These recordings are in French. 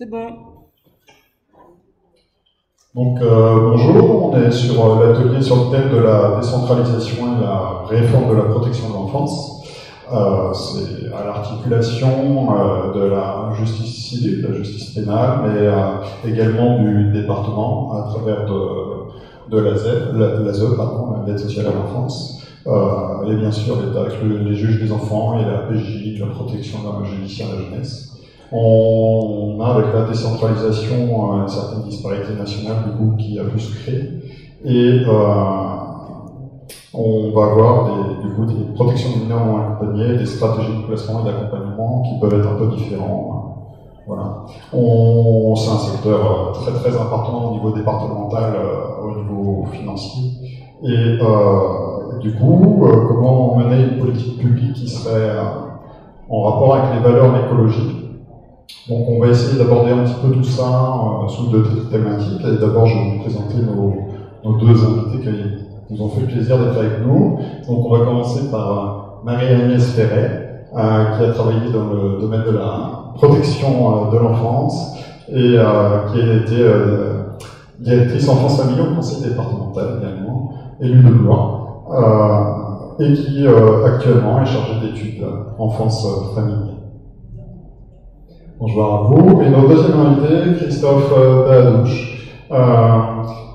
C'est bon. Donc euh, bonjour, on est sur euh, l'atelier sur le thème de la décentralisation et la réforme de la protection de l'enfance. Euh, c'est à l'articulation de la justice civile, de la justice pénale, mais également du département à travers de, de l'ASE, l'ASE, pardon, l'aide sociale à l'enfance, et bien sûr avec les juges des enfants et la PJ, la protection judiciaire de la jeunesse. On a avec la décentralisation une certaine disparité nationale du coup qui a pu se créer. Et euh, on va avoir des, du coup des protections de mineurs non accompagnés, des stratégies de placement et d'accompagnement qui peuvent être un peu différents. Voilà. C'est un secteur très très important au niveau départemental, euh, au niveau financier. Et euh, du coup, euh, comment mener une politique publique qui serait en rapport avec les valeurs écologiques donc on va essayer d'aborder un petit peu tout ça euh, sous deux thématiques. Et d'abord, je vais vous présenter nos, nos, deux invités qui nous ont fait le plaisir d'être avec nous. Donc on va commencer par euh, Marie-Agnès Ferret, euh, qui a travaillé dans le domaine de la protection euh, de l'enfance et euh, qui a été directrice enfance famille au conseil départemental également, élue de Blois, et qui actuellement est chargée d'études enfance famille. Bonjour à vous. Et notre deuxième invité, Christophe Daadouche, euh,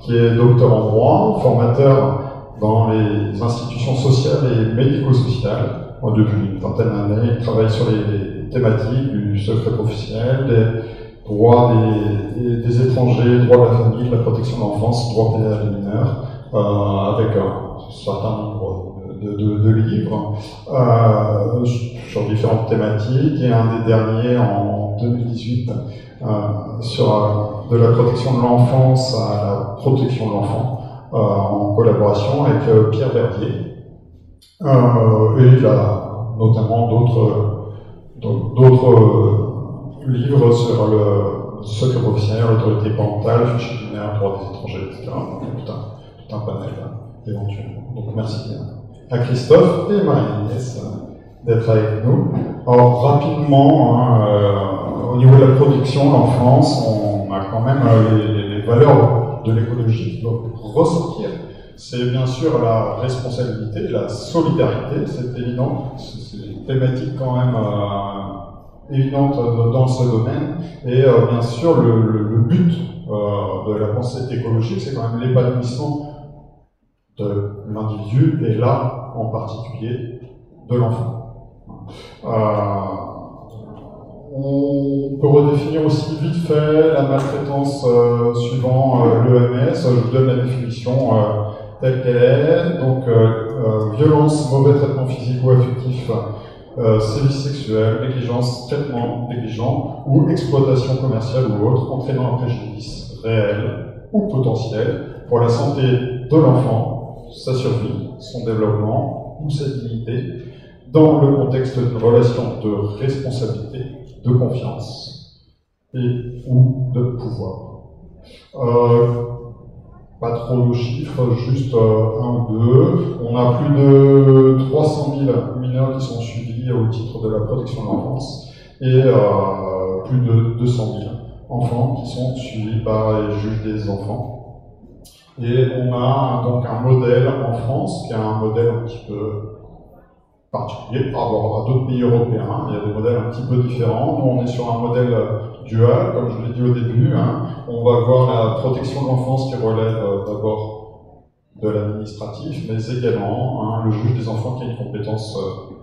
qui est docteur en droit, formateur dans les institutions sociales et médico-sociales. Depuis une vingtaine d'années, il travaille sur les thématiques du secret professionnel, des droits des, étrangers, droits de la famille, la protection de l'enfance, droits pénal des mineurs, euh, avec un certain nombre de, livres euh, sur différentes thématiques et un des derniers en 2018 euh, sur euh, de la protection de l'enfance à la protection de l'enfant euh, en collaboration avec Pierre Verdier. et a notamment d'autres d'autres livres sur le secret professionnel, l'autorité parentale, fichier binaire, droit des étrangers, etc. Donc, tout un, tout un panel éventuellement. Donc merci bien à Christophe et Marie-Agnès d'être avec nous. Alors rapidement, hein, euh, au niveau de la production, l'enfance, on a quand même euh, les, valeurs de l'écologie qui doivent ressortir. C'est bien sûr la responsabilité, la solidarité, c'est évident, c'est une thématique quand même euh, évidente dans ce domaine. Et bien sûr, le, le, but de la pensée écologique, c'est quand même l'épanouissement de l'individu et là en particulier de l'enfant. Euh, on peut redéfinir aussi vite fait la maltraitance euh, suivant euh, l'EMS. Je vous donne la définition euh, telle qu'elle est. Donc, euh, violence, mauvais traitement physique ou affectif, sévices sexuels, négligence, traitement négligent ou exploitation commerciale ou autre entraînant un préjudice réel ou potentiel pour la santé de l'enfant sa survie, son développement ou sa dignité dans le contexte d'une relation de responsabilité, de confiance et ou de pouvoir. Euh, pas trop de chiffres, juste euh, un ou deux. On a plus de 300 000 mineurs qui sont suivis au titre de la protection de l'enfance et euh, plus de 200 000 enfants qui sont suivis par les juges des enfants et on a donc un modèle en France qui est un modèle un petit peu particulier par rapport à d'autres pays européens. Il y a des modèles un petit peu différents. Nous, on est sur un modèle dual, comme je l'ai dit au début. Hein. On va voir la protection de l'enfance qui relève euh, d'abord de l'administratif, mais également hein, le juge des enfants qui a une compétence euh,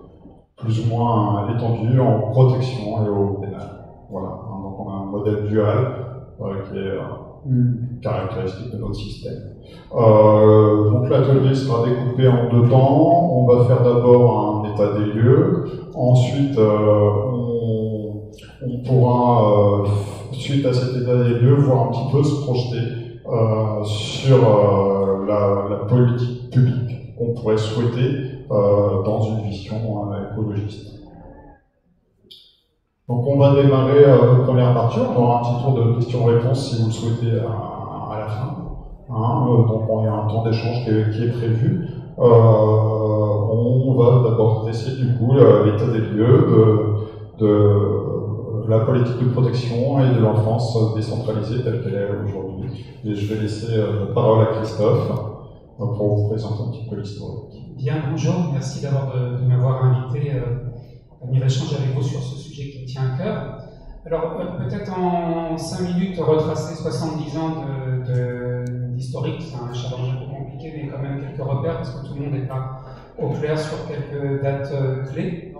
plus ou moins étendue en protection et au pénal. Voilà. Donc on a un modèle dual euh, qui est une caractéristique de notre système. Euh, donc l'atelier sera découpé en deux temps. On va faire d'abord un état des lieux. Ensuite, euh, on, pourra, euh, suite à cet état des lieux, voir un petit peu se projeter euh, sur euh, la, la, politique publique qu'on pourrait souhaiter dans une vision écologiste. Donc on va démarrer euh, première partie, on aura un petit tour de questions-réponses si vous le souhaitez à, la fin. Hein, euh, donc il y a un temps d'échange qui, est prévu. Euh, on va d'abord essayer du coup l'état des lieux, de, de la politique de protection et de l'enfance décentralisée telle qu'elle est aujourd'hui. Et je vais laisser la parole à Christophe pour vous présenter un petit peu l'histoire. Bien, bonjour, merci d'abord de, m'avoir invité à venir échanger avec vous sur ce sujet qui me tient à cœur. Alors, peut-être en 5 minutes, retracer 70 ans d'historique, c'est un challenge un peu compliqué, mais quand même quelques repères, parce que tout le monde n'est pas au clair sur quelques dates clés.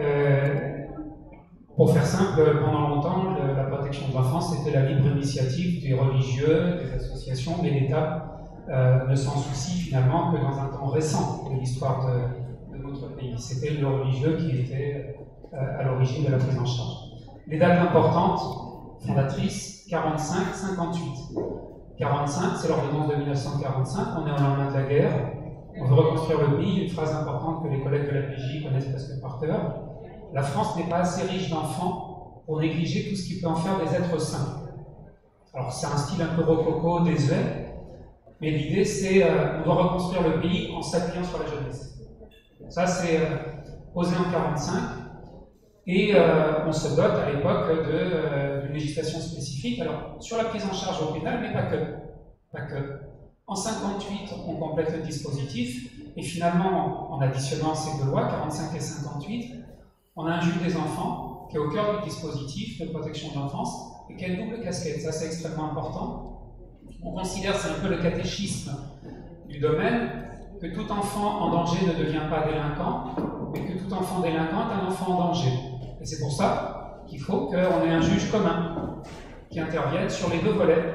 Euh, pour faire simple, pendant longtemps, la protection de l'enfance était la libre initiative des religieux, des associations, mais l'État euh, ne s'en soucie finalement que dans un temps récent de l'histoire de, C'était le religieux qui était euh, à l'origine de la prise en charge. Les dates importantes, fondatrices, 45-58. 45, c'est l'ordonnance de 1945, on est au lendemain de la guerre, on veut reconstruire le pays, une phrase importante que les collègues de la PJ connaissent presque par cœur. La France n'est pas assez riche d'enfants pour négliger tout ce qui peut en faire des êtres sains. Alors c'est un style un peu rococo, désuet, mais l'idée c'est euh, on doit reconstruire le pays en s'appuyant sur la jeunesse. Ça c'est euh, posé en 45, et euh, on se dote à l'époque d'une législation spécifique. Alors sur la prise en charge au pénal, mais pas que. Pas que. En 58, on complète le dispositif, et finalement, en additionnant ces deux lois, 45 et 58, on a un juge des enfants qui est au cœur du dispositif de protection de l'enfance et qui a une double casquette. Ça, c'est extrêmement important. On considère, c'est un peu le catéchisme du domaine, que tout enfant en danger ne devient pas délinquant, mais que tout enfant délinquant est un enfant en danger. Et c'est pour ça qu'il faut qu'on ait un juge commun qui intervienne sur les deux volets,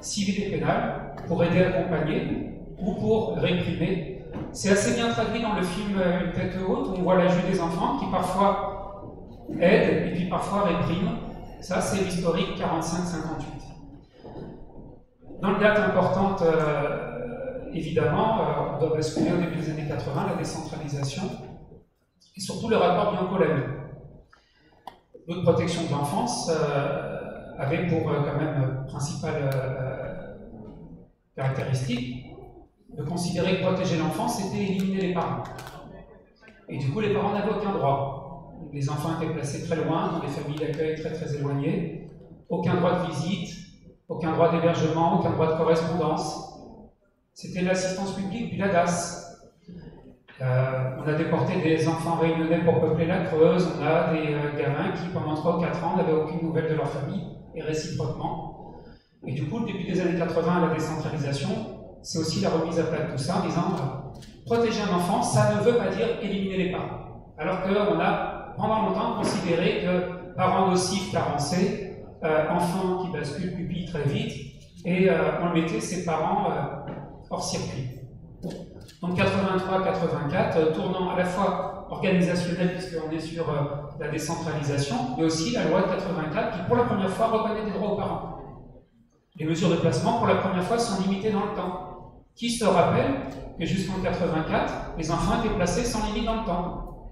civil et pénal, pour aider, accompagner ou pour réprimer. C'est assez bien traduit dans le film Une tête haute, où on voit la juge des enfants qui parfois aide et puis parfois réprime. Ça, c'est l'historique 45-58. Dans le date importante, euh, évidemment, euh, on doit basculer au début des années 80, la décentralisation, et surtout le rapport bien collègue. Notre protection de l'enfance euh, avait pour quand même principale caractéristique de considérer que protéger l'enfant, c'était éliminer les parents. Et du coup, les parents n'avaient aucun droit. Les enfants étaient placés très loin, dans des familles d'accueil très très éloignées. Aucun droit de visite, aucun droit d'hébergement, aucun droit de correspondance. C'était l'assistance publique du LADAS. Euh, on a déporté des enfants réunionnais pour peupler la Creuse. On a des euh, gamins qui, pendant 3 ou 4 ans, n'avaient aucune nouvelle de leur famille, et réciproquement. Et du coup, le début des années 80, la décentralisation, c'est aussi la remise à plat de tout ça en disant euh, protéger un enfant, ça ne veut pas dire éliminer les parents. Alors qu'on a pendant longtemps considéré que parents nocifs, carencés, euh, enfants qui basculent pupille très vite, et on mettait ses parents hors circuit. Donc 83-84, tournant à la fois organisationnel, puisqu'on est sur la décentralisation, mais aussi la loi de 84 qui, pour la première fois, reconnaît des droits aux parents. Les mesures de placement, pour la première fois, sont limitées dans le temps. Qui se rappelle que jusqu'en 84, les enfants étaient placés sans limite dans le temps?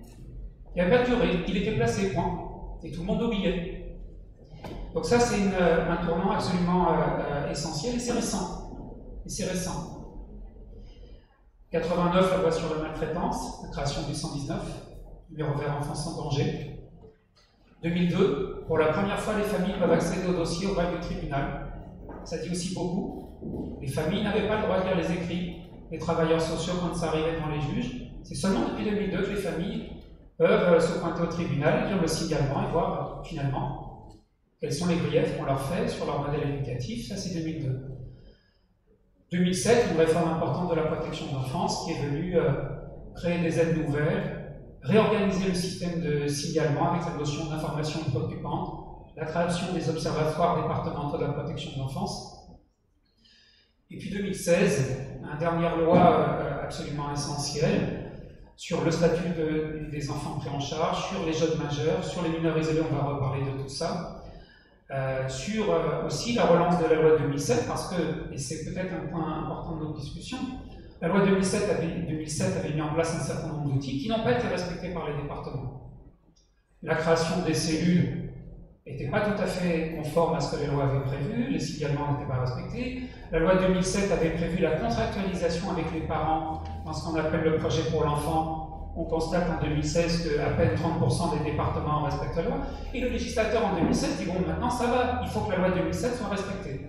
Il n'y avait pas durée, il était placé, point. Et tout le monde oubliait. Donc ça, c'est un tournant absolument euh, euh, essentiel et c'est récent. Et c'est récent. 89, la loi sur la maltraitance, la création du 119, numéro vert enfants sans danger. 2002, pour la première fois, les familles peuvent accéder au dossier au bail du tribunal. Ça dit aussi beaucoup. Les familles n'avaient pas le droit de lire les écrits des travailleurs sociaux quand ça arrivait devant les juges. C'est seulement depuis 2002 que les familles peuvent euh, se pointer au tribunal, lire le signalement et voir euh, finalement quels sont les griefs qu'on leur fait sur leur modèle éducatif. Ça, c'est 2002. 2007, une réforme importante de la protection de l'enfance qui est venue euh, créer des aides nouvelles, réorganiser le système de signalement avec la notion d'information préoccupante, la création des observatoires départementaux de la protection de l'enfance, et puis 2016, une dernière loi euh, absolument essentielle sur le statut des enfants pris en charge, sur les jeunes majeurs, sur les mineurs isolés, on va reparler de tout ça, euh, sur euh, aussi la relance de la loi 2007, parce que, et c'est peut-être un point important de notre discussion, la loi 2007 avait, 2007 avait mis en place un certain nombre d'outils qui n'ont pas été respectés par les départements. La création des cellules n'était pas tout à fait conforme à ce que les lois avaient prévu, les signalements n'étaient pas respectés. La loi 2007 avait prévu la contractualisation avec les parents dans ce qu'on appelle le projet pour l'enfant, On constate en 2016 qu'à peine 30% des départements respectent la loi. Et le législateur en 2016 dit bon, maintenant ça va, il faut que la loi de 2007 soit respectée.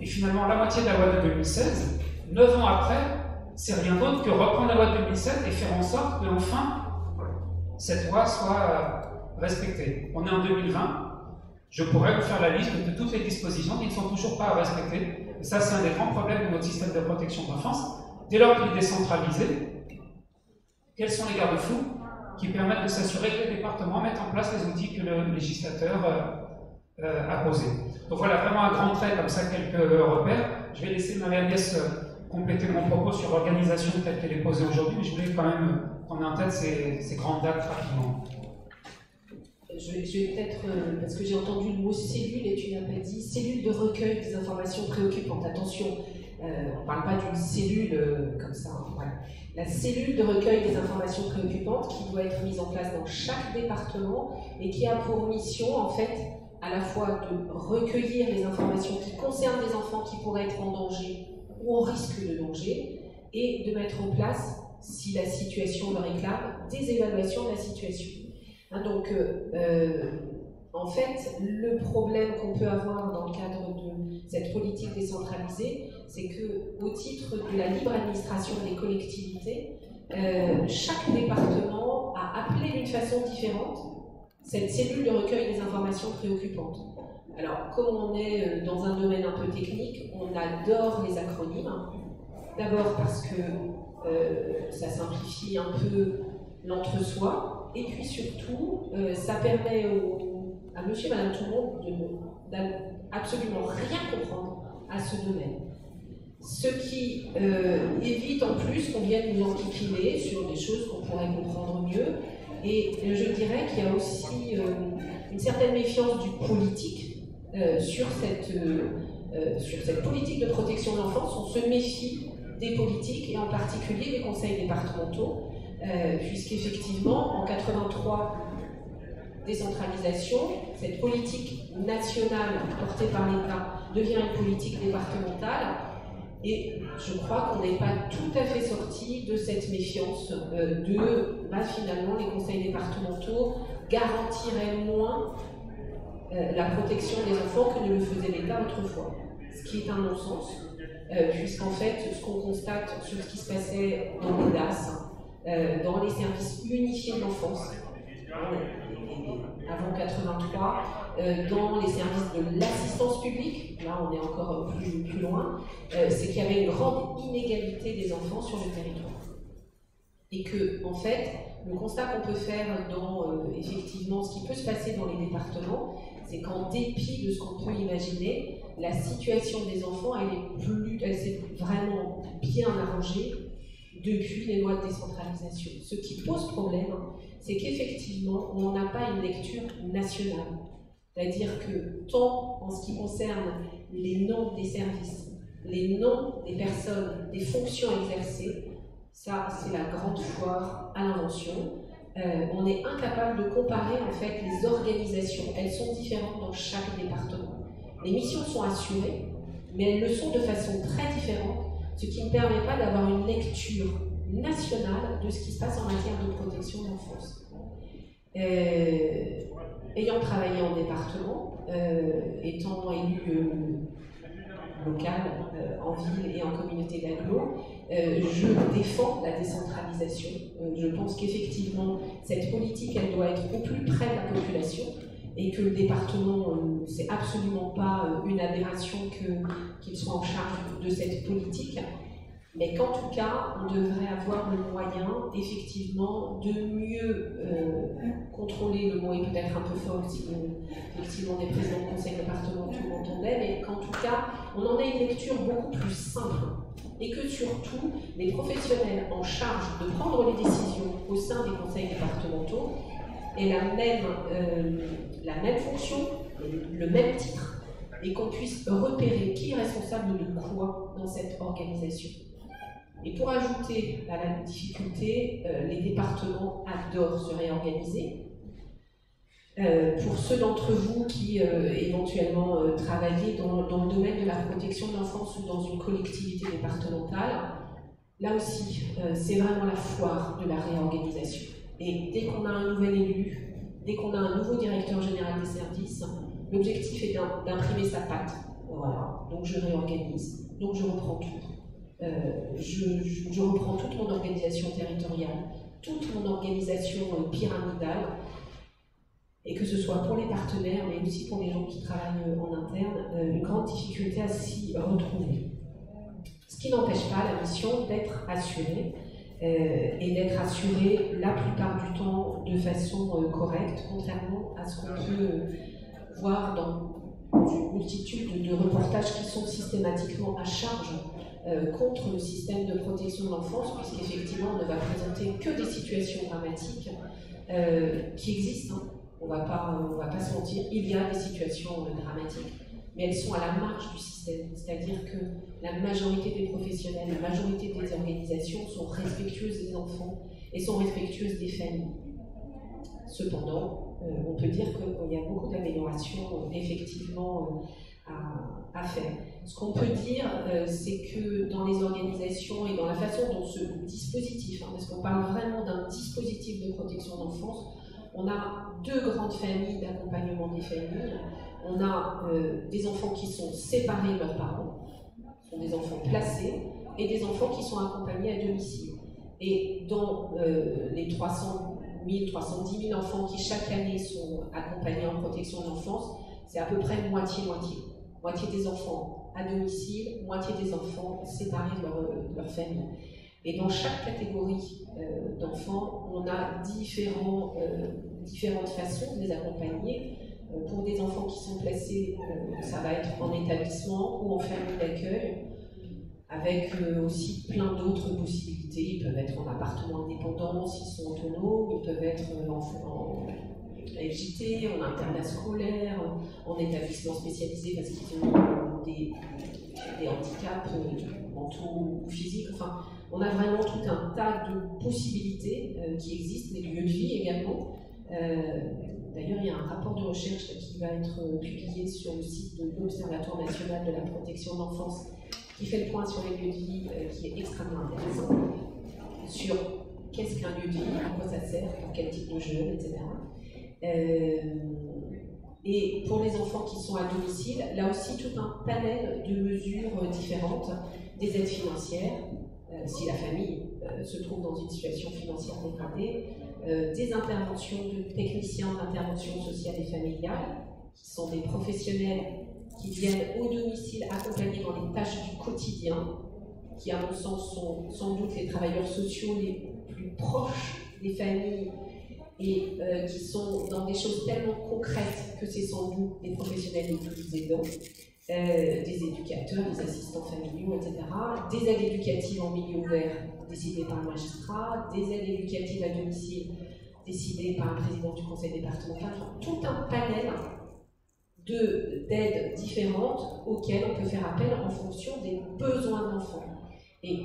Et finalement, la moitié de la loi de 2016, 9 ans après, c'est rien d'autre que reprendre la loi de 2007 et faire en sorte que enfin cette loi soit respectée. On est en 2020, je pourrais vous faire la liste de toutes les dispositions qui ne sont toujours pas respectées. Et ça, c'est un des grands problèmes de notre système de protection de l'enfance. Dès lors qu'il est décentralisé, quels sont les garde-fous qui permettent de s'assurer que les départements mettent en place les outils que le législateur euh, euh, a posés? Donc voilà, vraiment un grand trait, comme ça, quelques repères. Je vais laisser Marie-Agnès euh, compléter mon propos sur l'organisation telle qu'elle est posée aujourd'hui, mais je voulais quand même qu'on ait en tête ces, grandes dates rapidement je vais, peut-être, parce que j'ai entendu le mot cellule et tu n'as pas dit cellule de recueil des informations préoccupantes. Attention, on ne parle pas d'une cellule comme ça. Hein, La cellule de recueil des informations préoccupantes qui doit être mise en place dans chaque département et qui a pour mission, en fait, à la fois de recueillir les informations qui concernent les enfants qui pourraient être en danger ou en risque de danger et de mettre en place, si la situation le réclame, des évaluations de la situation. Hein, donc, euh, euh, en fait, le problème qu'on peut avoir dans le cadre de cette politique décentralisée, c'est que, au titre de la libre administration des collectivités, euh, chaque département a appelé d'une façon différente cette cellule de recueil des informations préoccupantes. Alors, comme on est dans un domaine un peu technique, on adore les acronymes. D'abord parce que ça simplifie un peu l'entre-soi, et puis surtout, euh, ça permet à monsieur et madame tout le monde d'absolument rien comprendre à ce domaine. Ce qui euh, évite en plus qu'on vienne nous enquiquiner sur des choses qu'on pourrait comprendre mieux. Et je dirais qu'il y a aussi euh, une certaine méfiance du politique sur, cette, sur cette politique de protection de l'enfance. On se méfie des politiques et en particulier des conseils départementaux euh, puisqu'effectivement, en 83, décentralisation, cette politique nationale portée par l'État devient une politique départementale. Et je crois qu'on n'est pas tout à fait sorti de cette méfiance euh, de bah, finalement les conseils départementaux garantiraient moins euh, la protection des enfants que ne le faisait l'État autrefois. Ce qui est un non-sens, puisqu'en fait, ce qu'on constate sur ce qui se passait dans les DAS, euh, dans les services unifiés de l'enfance, avant 83, euh, dans les services de l'assistance publique, là on est encore plus, loin, euh, c'est qu'il y avait une grande inégalité des enfants sur le territoire. Et que, en fait, le constat qu'on peut faire dans effectivement ce qui peut se passer dans les départements, c'est qu'en dépit de ce qu'on peut imaginer, la situation des enfants, elle est plus, elle s'est vraiment bien arrangée depuis les lois de décentralisation. Ce qui pose problème, c'est qu'effectivement, on n'a pas une lecture nationale. C'est-à-dire que tant en ce qui concerne les noms des services, les noms des personnes, des fonctions exercées, ça c'est la grande foire à l'invention. Euh, on est incapable de comparer en fait les organisations. Elles sont différentes dans chaque département. Les missions sont assurées, mais elles le sont de façon très différente ce qui ne permet pas d'avoir une lecture nationale de ce qui se passe en matière de protection de l'enfance. Euh, ayant travaillé en département, euh, étant élu euh, local, en ville et en communauté d'agglo, je défends la décentralisation. je pense qu'effectivement, cette politique, elle doit être au plus près de la population et que le département, c'est absolument pas une aberration qu'il soit en charge de cette politique mais qu'en tout cas, on devrait avoir le moyen, effectivement, de mieux euh, contrôler, le mot est peut-être un peu fort si effectivement des présidents de conseil départementaux m'entendaient, mais qu'en tout cas, on en ait une lecture beaucoup plus simple et que surtout, les professionnels en charge de prendre les décisions au sein des conseils départementaux aient la même, euh, la même fonction, le même titre, et qu'on puisse repérer qui est responsable de quoi dans cette organisation. Et pour ajouter à la difficulté, euh, les départements adorent se réorganiser. Euh, pour ceux d'entre vous qui euh, éventuellement travaillez dans, dans, le domaine de la protection de l'enfance ou dans une collectivité départementale, là aussi, euh, c'est vraiment la foire de la réorganisation. Et dès qu'on a un nouvel élu, dès qu'on a un nouveau directeur général des services, l'objectif est d'imprimer sa patte. Voilà, donc je réorganise, donc je reprends tout. Euh, je, reprends toute mon organisation territoriale, toute mon organisation euh, pyramidale, et que ce soit pour les partenaires, mais aussi pour les gens qui travaillent en interne, une grande difficulté à s'y retrouver. Ce qui n'empêche pas la mission d'être assurée euh, et d'être assurée la plupart du temps de façon euh, correcte, contrairement à ce qu'on peut voir dans une multitude de reportages qui sont systématiquement à charge euh, contre le système de protection de l'enfance, puisqu'effectivement on ne va présenter que des situations dramatiques qui existent. Hein. On ne va pas se mentir, il y a des situations dramatiques mais elles sont à la marge du système. C'est-à-dire que la majorité des professionnels, la majorité des organisations sont respectueuses des enfants et sont respectueuses des familles. Cependant, euh, on peut dire qu'il y a beaucoup d'améliorations euh, effectivement euh, à, faire. Ce qu'on peut dire, c'est que dans les organisations et dans la façon dont ce dispositif, hein, parce qu'on parle vraiment d'un dispositif de protection d'enfance, on a deux grandes familles d'accompagnement des familles on a euh, des enfants qui sont séparés de leurs parents, sont des enfants placés, et des enfants qui sont accompagnés à domicile. Et dans euh, les 300 000, 310 000 enfants qui chaque année sont accompagnés en protection d'enfance, c'est à peu près moitié-moitié. Moitié des enfants à domicile, moitié des enfants séparés de leur, famille. Et dans chaque catégorie euh, d'enfants, on a différents, différentes façons de les accompagner. Euh, pour des enfants qui sont placés, euh, ça va être en établissement ou en famille d'accueil, avec euh, aussi plein d'autres possibilités. Ils peuvent être en appartement indépendant s'ils sont autonomes, ils peuvent être en, en FJT, en internat scolaire, en établissement spécialisé parce qu'ils ont des, handicaps mentaux ou physiques. Enfin, on a vraiment tout un tas de possibilités qui existent, des lieux de vie également. D'ailleurs, il y a un rapport de recherche qui va être euh, publié sur le site de l'Observatoire national de la protection de l'enfance qui fait le point sur les lieux de vie, euh, qui est extrêmement intéressant, sur qu'est-ce qu'un lieu de vie, à quoi ça sert, pour quel type de jeunes, etc. Euh, et pour les enfants qui sont à domicile, là aussi tout un panel de mesures différentes, des aides financières, si la famille se trouve dans une situation financière dégradée, euh, des interventions de techniciens d'intervention sociale et familiale, qui sont des professionnels qui viennent au domicile accompagner dans les tâches du quotidien, qui à mon sens sont sans doute les travailleurs sociaux les plus proches des familles et euh, qui sont dans des choses tellement concrètes que c'est sans doute des professionnels les plus aidants, des éducateurs, des assistants familiaux, etc., des aides éducatives en milieu ouvert décidées par le magistrat, des aides éducatives à domicile décidées par le président du conseil départemental, tout un panel d'aides différentes auxquelles on peut faire appel en fonction des besoins de l'enfant. Et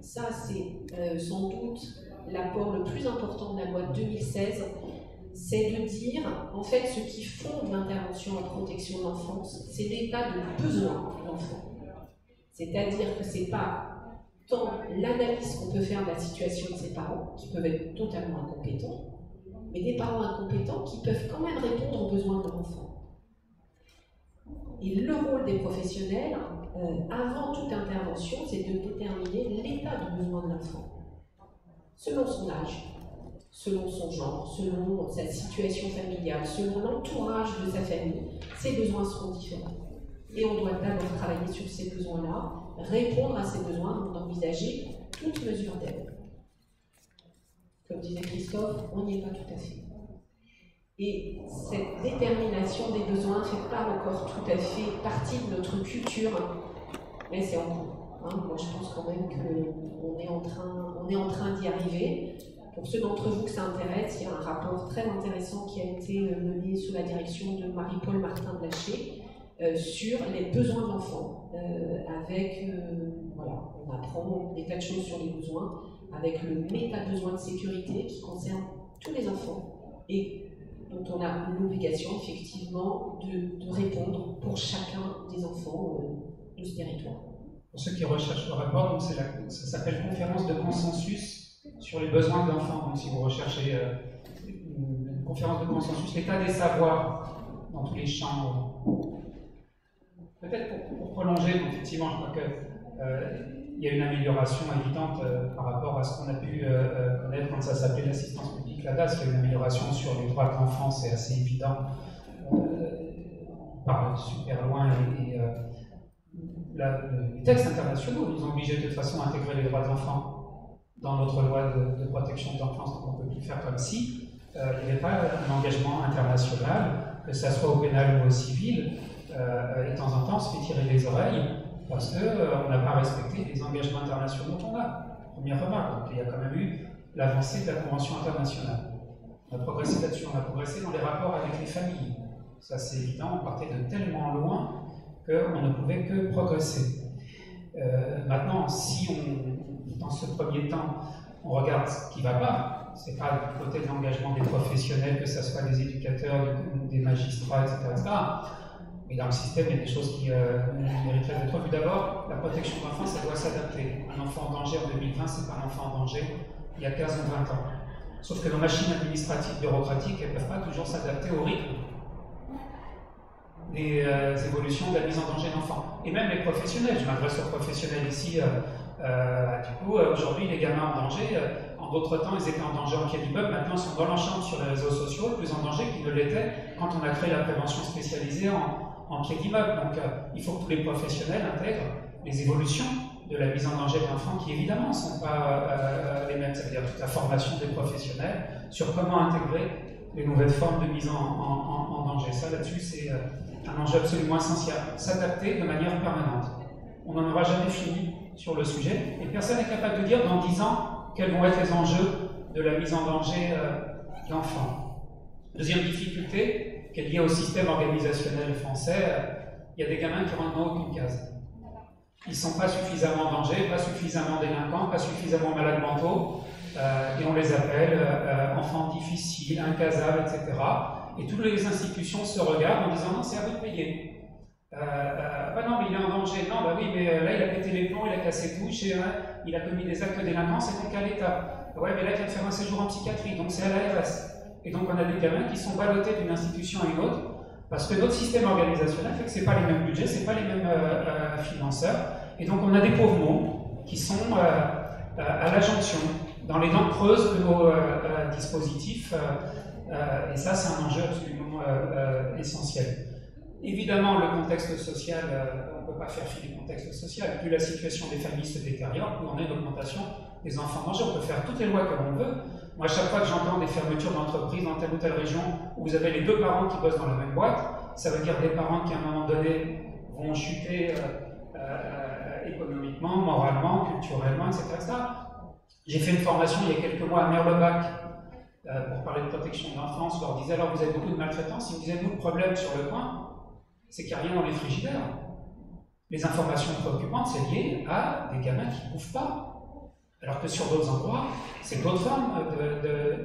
ça, c'est euh, sans doute l'apport le plus important de la loi 2016, c'est de dire, en fait, ce qui fonde l'intervention en protection de l'enfance, c'est l'état de besoin de l'enfant. C'est-à-dire que ce n'est pas tant l'analyse qu'on peut faire de la situation de ses parents, qui peuvent être totalement incompétents, mais des parents incompétents qui peuvent quand même répondre aux besoins de l'enfant. Et le rôle des professionnels, euh, avant toute intervention, c'est de déterminer l'état de besoin de l'enfant, selon son âge, selon son genre, selon sa situation familiale, selon l'entourage de sa famille. Ses besoins seront différents. Et on doit d'abord travailler sur ces besoins-là, répondre à ces besoins, envisager toute mesure d'aide. Comme disait Christophe, on n'y est pas tout à fait. Et cette détermination des besoins ne fait pas encore tout à fait partie de notre culture, mais c'est en cours. Hein. Moi, je pense quand même qu'on est en train, on est en train d'y arriver. Pour ceux d'entre vous que ça intéresse, il y a un rapport très intéressant qui a été euh, mené sous la direction de Marie-Paul Martin-Blaché euh, sur les besoins de l'enfant. Euh, avec, voilà, on apprend des tas de choses sur les besoins, avec le méta-besoin de sécurité qui concerne tous les enfants et dont on a l'obligation effectivement de, répondre pour chacun des enfants de ce territoire. Pour ceux qui recherchent le rapport, ça s'appelle Conférence de consensus sur les besoins d'enfants. Donc si vous recherchez euh, une conférence de consensus, l'état des savoirs dans tous les champs. Peut-être pour, prolonger, effectivement, je crois qu'il euh, y a une amélioration évidente euh, par rapport à ce qu'on a pu connaître quand ça s'appelait l'assistance publique. Là, il y a une amélioration sur les droits de l'enfant, c'est assez évident. on parle super loin et les textes internationaux nous ont obligés de toute façon à intégrer les droits des enfants dans notre loi de, protection de l'enfance, donc on ne peut plus faire comme si euh, il n'y avait pas un engagement international, que ce soit au pénal ou au civil, euh, et de temps en temps on se fait tirer les oreilles parce qu'on euh, n'a pas respecté les engagements internationaux qu'on a. Première remarque, il y a quand même eu l'avancée de la Convention internationale. On a progressé là-dessus, on a progressé dans les rapports avec les familles. Ça c'est évident, on partait de tellement loin qu'on ne pouvait que progresser. Euh, maintenant, si on, dans ce premier temps, on regarde ce qui ne va pas, ce n'est pas du côté de l'engagement des professionnels, que ce soit des éducateurs, des magistrats, etc., Mais dans le système, il y a des choses qui euh, mériteraient d'être vues. D'abord, la protection de l'enfance, ça doit s'adapter. Un enfant en danger en 2020, c'est pas un enfant en danger il y a 15 ou 20 ans. Sauf que nos machines administratives, bureaucratiques, elles ne peuvent pas toujours s'adapter au rythme des euh, évolutions de la mise en danger d'enfants. Et même les professionnels, je m'adresse aux professionnels ici, euh, euh, du coup, aujourd'hui, les gamins en danger, en d'autres temps, ils étaient en danger en pied d'immeuble, maintenant ils sont dans l'enchant sur les réseaux sociaux, plus en danger qu'ils ne l'étaient quand on a créé la prévention spécialisée en, en pied d'immeuble. Donc, il faut que tous les professionnels intègrent les évolutions de la mise en danger d'enfants qui évidemment ne sont pas les mêmes, c'est-à-dire toute la formation des professionnels sur comment intégrer les nouvelles formes de mise en, en danger. Ça, là-dessus, c'est un enjeu absolument essentiel, s'adapter de manière permanente. On n'en aura jamais fini sur le sujet, et personne n'est capable de dire dans 10 ans quels vont être les enjeux de la mise en danger euh, d'enfants. Deuxième difficulté, qui est liée au système organisationnel français, euh, il y a des gamins qui rentrent dans aucune case. Ils ne sont pas suffisamment en danger, pas suffisamment délinquants, pas suffisamment malades mentaux, euh, et on les appelle enfants difficiles, incasables, etc et toutes les institutions se regardent en disant non, c'est à vous de payer. Euh, euh, bah non, mais il est en danger. Non, bah oui, mais euh, là, il a pété les plombs, il a cassé tout, il a commis des actes de délinquance, c'est donc à l'État. Ouais, mais là, il vient de faire un séjour en psychiatrie, donc c'est à l'ARS. Et donc, on a des gamins qui sont ballottés d'une institution à une autre, parce que notre système organisationnel fait que ce pas les mêmes budgets, ce pas les mêmes financeurs. Et donc, on a des pauvres mondes qui sont à la jonction, dans les dents creuses de nos dispositifs euh, et ça, c'est un enjeu absolument euh, euh, essentiel. Évidemment, le contexte social, on ne peut pas faire fi du contexte social. Plus la situation des familles se détériore, plus on a une augmentation des enfants en danger. On peut faire toutes les lois que l'on veut. Moi, à chaque fois que j'entends des fermetures d'entreprises dans telle ou telle région où vous avez les deux parents qui bossent dans la même boîte, ça veut dire des parents qui, à un moment donné, vont chuter économiquement, moralement, culturellement, etc. J'ai fait une formation il y a quelques mois à Merlebac, euh, pour parler de protection de l'enfance, leur disait alors vous avez beaucoup de maltraitance, ils me disaient nous le problème sur le point, c'est qu'il n'y a rien dans les frigidaires. Les informations préoccupantes, c'est lié à des gamins qui ne bouffent pas. Alors que sur d'autres endroits, c'est d'autres formes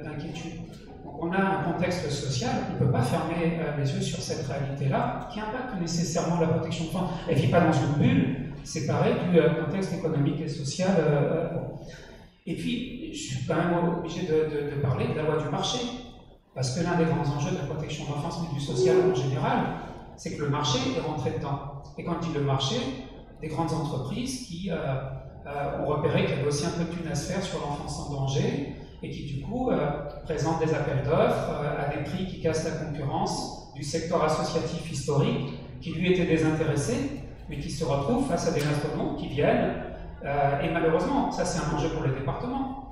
d'inquiétude. Donc on a un contexte social, on ne peut pas fermer euh, les yeux sur cette réalité-là, qui impacte nécessairement la protection de l'enfant. Elle ne vit pas dans une bulle, pareil du euh, contexte économique et social. Et puis, je suis quand même obligé de, parler de la loi du marché, parce que l'un des grands enjeux de la protection de l'enfance, mais du social en général, c'est que le marché est rentré dedans. Et quand il dit le marché, des grandes entreprises qui euh, euh, ont repéré qu'il y avait aussi un peu de thune à se faire sur l'enfance en danger, et qui du coup euh, présentent des appels d'offres à des prix qui cassent la concurrence du secteur associatif historique, qui lui était désintéressé, mais qui se retrouve face à des mastodontes qui viennent euh, et malheureusement, ça c'est un enjeu pour le département.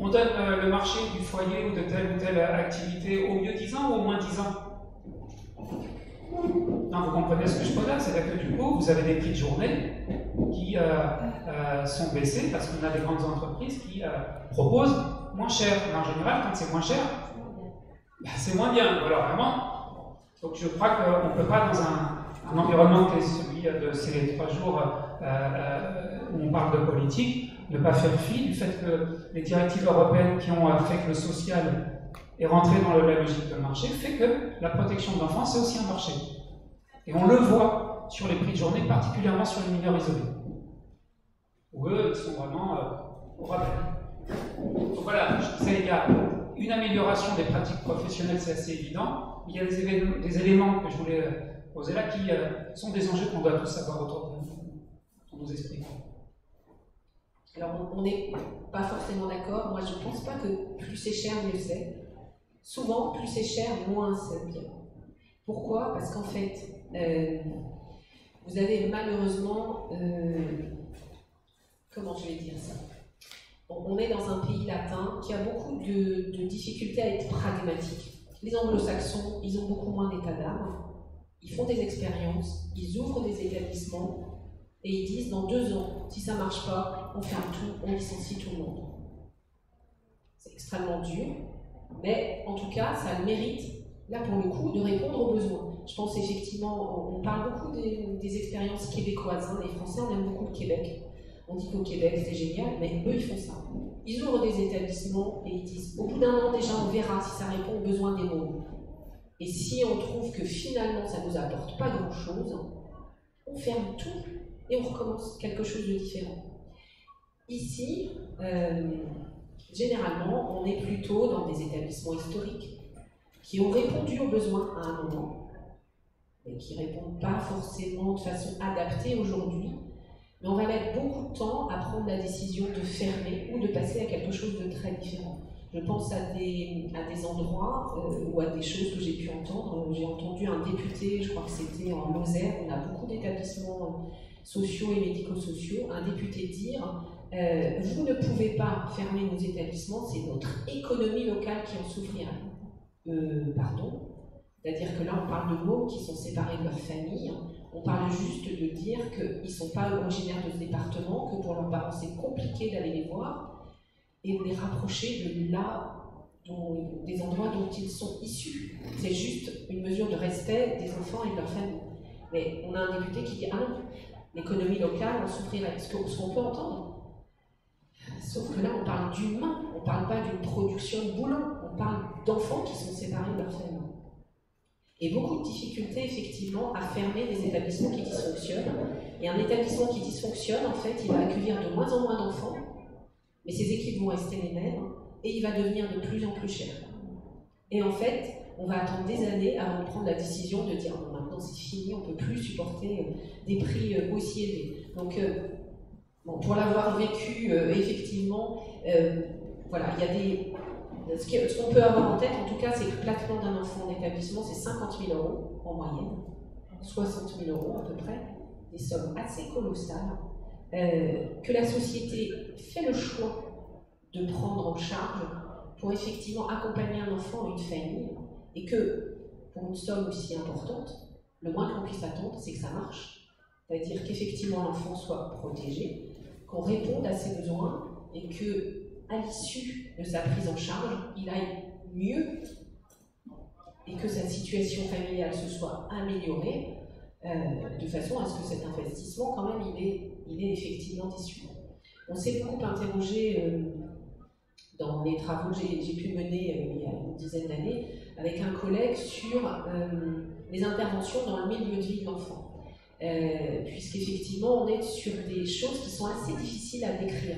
On donne euh, le marché du foyer ou de telle ou telle activité au mieux 10 ans ou au moins 10 ans? Non, vous comprenez ce que je peux dire? C'est-à-dire que du coup, vous avez des prix de journée qui euh, sont baissés parce qu'on a des grandes entreprises qui proposent moins cher. Mais en général, quand c'est moins cher, bah, c'est moins bien. Alors vraiment, donc je crois qu'on ne peut pas dans un, environnement qui est celui de ces trois jours où on parle de politique, ne pas faire fi du fait que les directives européennes qui ont fait que le social est rentré dans la logique de marché fait que la protection de l'enfance c'est aussi un marché. Et on le voit sur les prix de journée, particulièrement sur les mineurs isolés. où eux, ils sont vraiment au rappel. Donc voilà, je disais, il y a une amélioration des pratiques professionnelles, c'est assez évident. Il y a des, éléments que je voulais poser là qui sont des enjeux qu'on doit tous avoir autour de nos esprits. Alors, on n'est pas forcément d'accord. Moi, je ne pense pas que plus c'est cher, mieux c'est. Souvent, plus c'est cher, moins c'est bien. Pourquoi? Parce qu'en fait, euh, vous avez malheureusement. Euh, comment je vais dire ça? On est dans un pays latin qui a beaucoup de, difficultés à être pragmatique. Les anglo-saxons, ils ont beaucoup moins d'état d'âme. Ils font des expériences, ils ouvrent des établissements, et ils disent dans deux ans, si ça ne marche pas, on ferme tout, on licencie tout le monde. C'est extrêmement dur, mais en tout cas, ça mérite, là pour le coup, de répondre aux besoins. Je pense effectivement, on parle beaucoup des, expériences québécoises. Hein. Les Français, on aime beaucoup le Québec. On dit qu'au Québec, c'est génial, mais eux, ils font ça. Ils ouvrent des établissements et ils disent, au bout d'un an déjà, on verra si ça répond aux besoins des mômes. Et si on trouve que finalement, ça ne nous apporte pas grand-chose, on ferme tout et on recommence quelque chose de différent. Ici, euh, généralement, on est plutôt dans des établissements historiques qui ont répondu aux besoins à un moment, mais qui ne répondent pas forcément de façon adaptée aujourd'hui. Mais on va mettre beaucoup de temps à prendre la décision de fermer ou de passer à quelque chose de très différent. Je pense à des, à des endroits euh, ou à des choses que j'ai pu entendre. J'ai entendu un député, je crois que c'était en Lozère, on a beaucoup d'établissements sociaux et médico-sociaux, un député dire euh, Vous ne pouvez pas fermer nos établissements, c'est notre économie locale qui en souffrira. Euh, pardon C'est-à-dire que là, on parle de mots qui sont séparés de leur famille. On parle juste de dire qu'ils ne sont pas originaires de ce département, que pour leurs parents, c'est compliqué d'aller les voir et de les rapprocher de là des endroits dont ils sont issus. C'est juste une mesure de respect des enfants et de leur famille. Mais on a un député qui dit Ah l'économie locale en souffrirait. Ce qu'on peut entendre. Sauf que là, on parle d'humains, on ne parle pas d'une production de boulot, on parle d'enfants qui sont séparés de leur famille. Et beaucoup de difficultés, effectivement, à fermer des établissements qui dysfonctionnent. Et un établissement qui dysfonctionne, en fait, il va accueillir de moins en moins d'enfants, mais ses équipes vont rester les mêmes, et il va devenir de plus en plus cher. Et en fait, on va attendre des années avant de prendre la décision de dire maintenant c'est fini, on ne peut plus supporter des prix euh, aussi élevés. Donc, euh, pour l'avoir vécu, effectivement, voilà, il y a des. Ce qu'on peut avoir en tête, en tout cas, c'est que le placement d'un enfant en établissement, c'est 50 000 euros en moyenne, 60 000 euros à peu près, des sommes assez colossales, que la société fait le choix de prendre en charge pour effectivement accompagner un enfant ou une famille et que pour une somme aussi importante, le moins qu'on puisse attendre, c'est que ça marche. C'est-à-dire qu'effectivement l'enfant soit protégé, qu'on réponde à ses besoins et que, à l'issue de sa prise en charge, il aille mieux et que sa situation familiale se soit améliorée euh, de façon à ce que cet investissement, quand même, il est, il est effectivement issu. On s'est beaucoup interrogé euh, dans les travaux que j'ai pu mener euh, il y a une dizaine d'années avec un collègue sur les interventions dans le milieu de vie de l'enfant. Euh, puisqu'effectivement, on est sur des choses qui sont assez difficiles à décrire.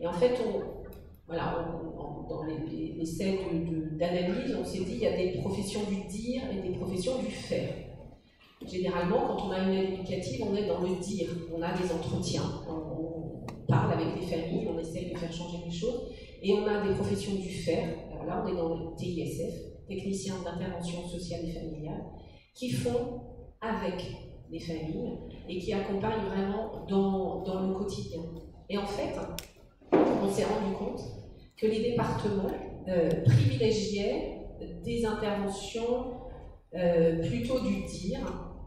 Et en fait, on, voilà, dans les, essais d'analyse, on s'est dit qu'il y a des professions du dire et des professions du faire. Généralement, quand on a une aide éducative, on est dans le dire. On a des entretiens, on, parle avec les familles, on essaye de faire changer les choses. Et on a des professions du faire. Alors là, on est dans le TISF, techniciens d'intervention sociale et familiale, qui font avec les familles et qui accompagnent vraiment dans, dans le quotidien. Et en fait, on s'est rendu compte que les départements euh, privilégiaient des interventions euh, plutôt du dire,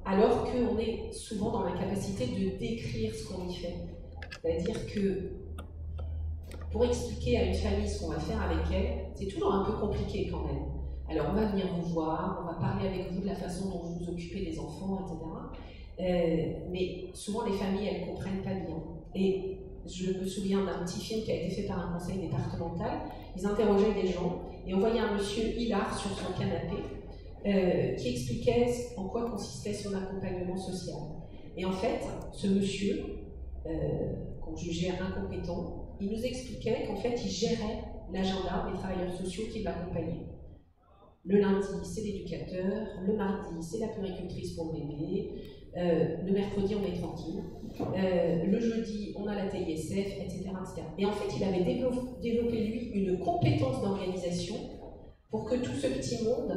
alors qu'on est souvent dans la capacité de décrire ce qu'on y fait. C'est-à-dire que pour expliquer à une famille ce qu'on va faire avec elle, c'est toujours un peu compliqué quand même. Alors on va venir vous voir, on va parler avec vous de la façon dont vous vous occupez des enfants, etc. Euh, mais souvent les familles, elles ne comprennent pas bien. Et je me souviens d'un petit film qui a été fait par un conseil départemental. Ils interrogeaient des gens et on voyait un monsieur hilar sur son canapé euh, qui expliquait en quoi consistait son accompagnement social. Et en fait, ce monsieur, qu'on jugeait incompétent, il nous expliquait qu'en fait, il gérait l'agenda des travailleurs sociaux qui l'accompagnaient. Le lundi, c'est l'éducateur, le mardi, c'est la puricultrice pour le bébé, euh, le mercredi, on est tranquille, euh, le jeudi, on a la TISF, etc., etc. Et en fait, il avait développé, lui, une compétence d'organisation pour que tout ce petit monde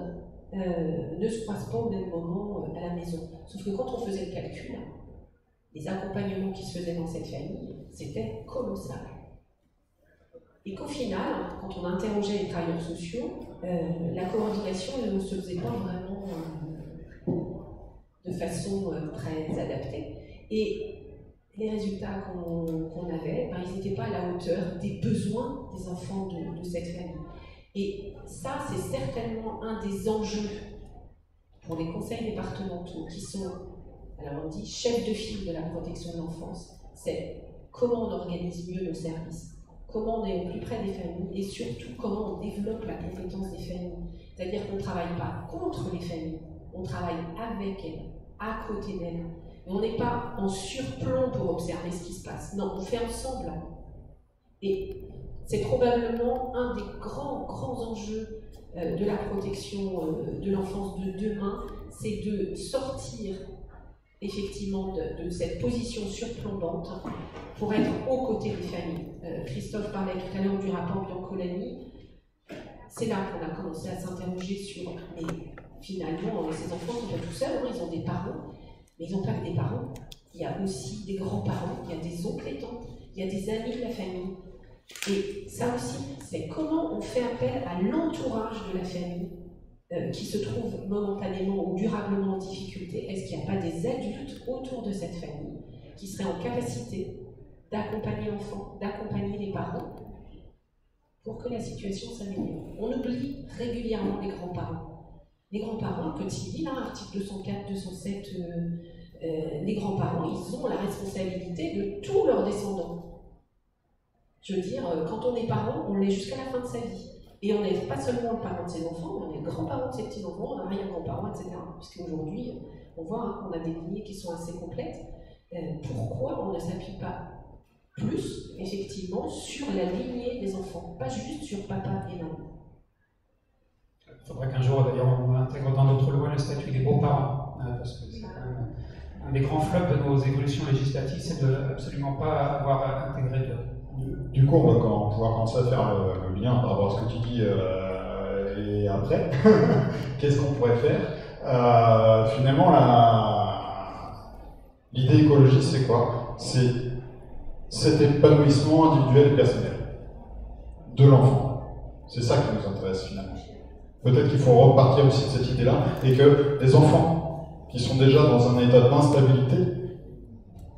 euh, ne se passe pas au même moment à la maison. Sauf que quand on faisait le calcul, les accompagnements qui se faisaient dans cette famille, c'était colossal. Et qu'au final, quand on interrogeait les travailleurs sociaux, euh, la coordination ne se faisait pas vraiment euh, de façon euh, très adaptée. Et les résultats qu'on avait, ben, ils n'étaient pas à la hauteur des besoins des enfants de, de cette famille. Et ça, c'est certainement un des enjeux pour les conseils départementaux qui sont, alors on dit, chefs de file de la protection de l'enfance, c'est comment on organise mieux nos services comment on est au plus près des familles et surtout comment on développe la compétence des familles. C'est-à-dire qu'on ne travaille pas contre les familles, on travaille avec elles, à côté d'elles. On n'est pas en surplomb pour observer ce qui se passe. Non, on fait ensemble. Et c'est probablement un des grands, grands enjeux euh, de la protection euh, de l'enfance de demain, c'est de sortir effectivement de, cette position surplombante pour être aux côtés des familles. Euh, Christophe parlait tout à l'heure du rapport Biancolani. C'est là qu'on a commencé à s'interroger sur, mais finalement, ces enfants sont pas tout seuls, hein, ils ont des parents, mais ils n'ont pas que des parents. Il y a aussi des grands-parents, il y a des oncles et tantes, il y a des amis de la famille. Et ça aussi, c'est comment on fait appel à l'entourage de la famille euh, qui se trouvent momentanément ou durablement en difficulté, est-ce qu'il n'y a pas des adultes autour de cette famille qui seraient en capacité d'accompagner l'enfant, d'accompagner les parents pour que la situation s'améliore? On oublie régulièrement les grands-parents. Les grands-parents, comme dit, là, article 204, 207, euh, euh, les grands-parents, ils ont la responsabilité de tous leurs descendants. Je veux dire, quand on est parent, on l'est jusqu'à la fin de sa vie. Et on n'est pas seulement le parent de ses enfants, mais on est le grand-parent de ses petits-enfants, on a arrière-grand-parent, etc. Puisqu'aujourd'hui, on voit qu'on a des lignées qui sont assez complètes. Euh, pourquoi on ne s'appuie pas plus, effectivement, sur la lignée des enfants, pas juste sur papa et maman? Il faudrait qu'un jour, d'ailleurs, on intègre dans notre loi le statut des beaux-parents, hein, parce que c'est même un des grands flops de nos évolutions législatives, c'est de absolument pas avoir intégré de du coup, on va pouvoir commencer à faire le, lien par rapport à ce que tu dis euh, et après. Qu'est-ce qu'on pourrait faire? Euh, Finalement, l'idée écologiste, c'est quoi? C'est cet épanouissement individuel et personnel de l'enfant. C'est ça qui nous intéresse finalement. Peut-être qu'il faut repartir aussi de cette idée-là et que les enfants qui sont déjà dans un état d'instabilité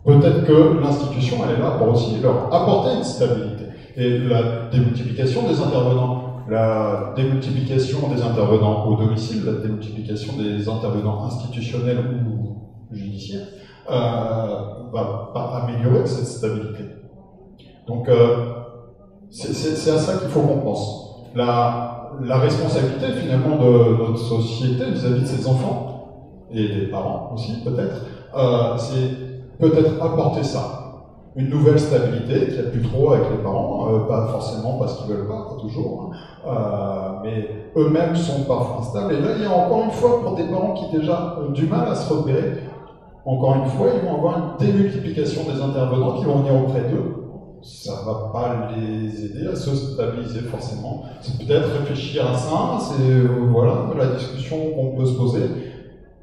Peut-être que l'institution, elle est là pour aussi leur apporter une stabilité. Et la démultiplication des intervenants, la démultiplication des intervenants au domicile, la démultiplication des intervenants institutionnels ou judiciaires, euh, va améliorer cette stabilité. Donc, euh, c'est à ça qu'il faut qu'on pense. La, la, responsabilité finalement de notre société vis-à-vis de ses enfants, et des parents aussi peut-être, euh, c'est peut-être apporter ça. Une nouvelle stabilité qu'il n'y a plus trop avec les parents, euh, pas forcément parce qu'ils veulent pas, pas toujours, hein. euh, mais eux-mêmes sont parfois instables. Et là, il y a encore une fois, pour des parents qui déjà ont du mal à se repérer, encore une fois, ils vont avoir une démultiplication des intervenants qui vont venir auprès d'eux. Ça ne va pas les aider à se stabiliser forcément. C'est peut-être réfléchir à ça, c'est euh, voilà la discussion qu'on peut se poser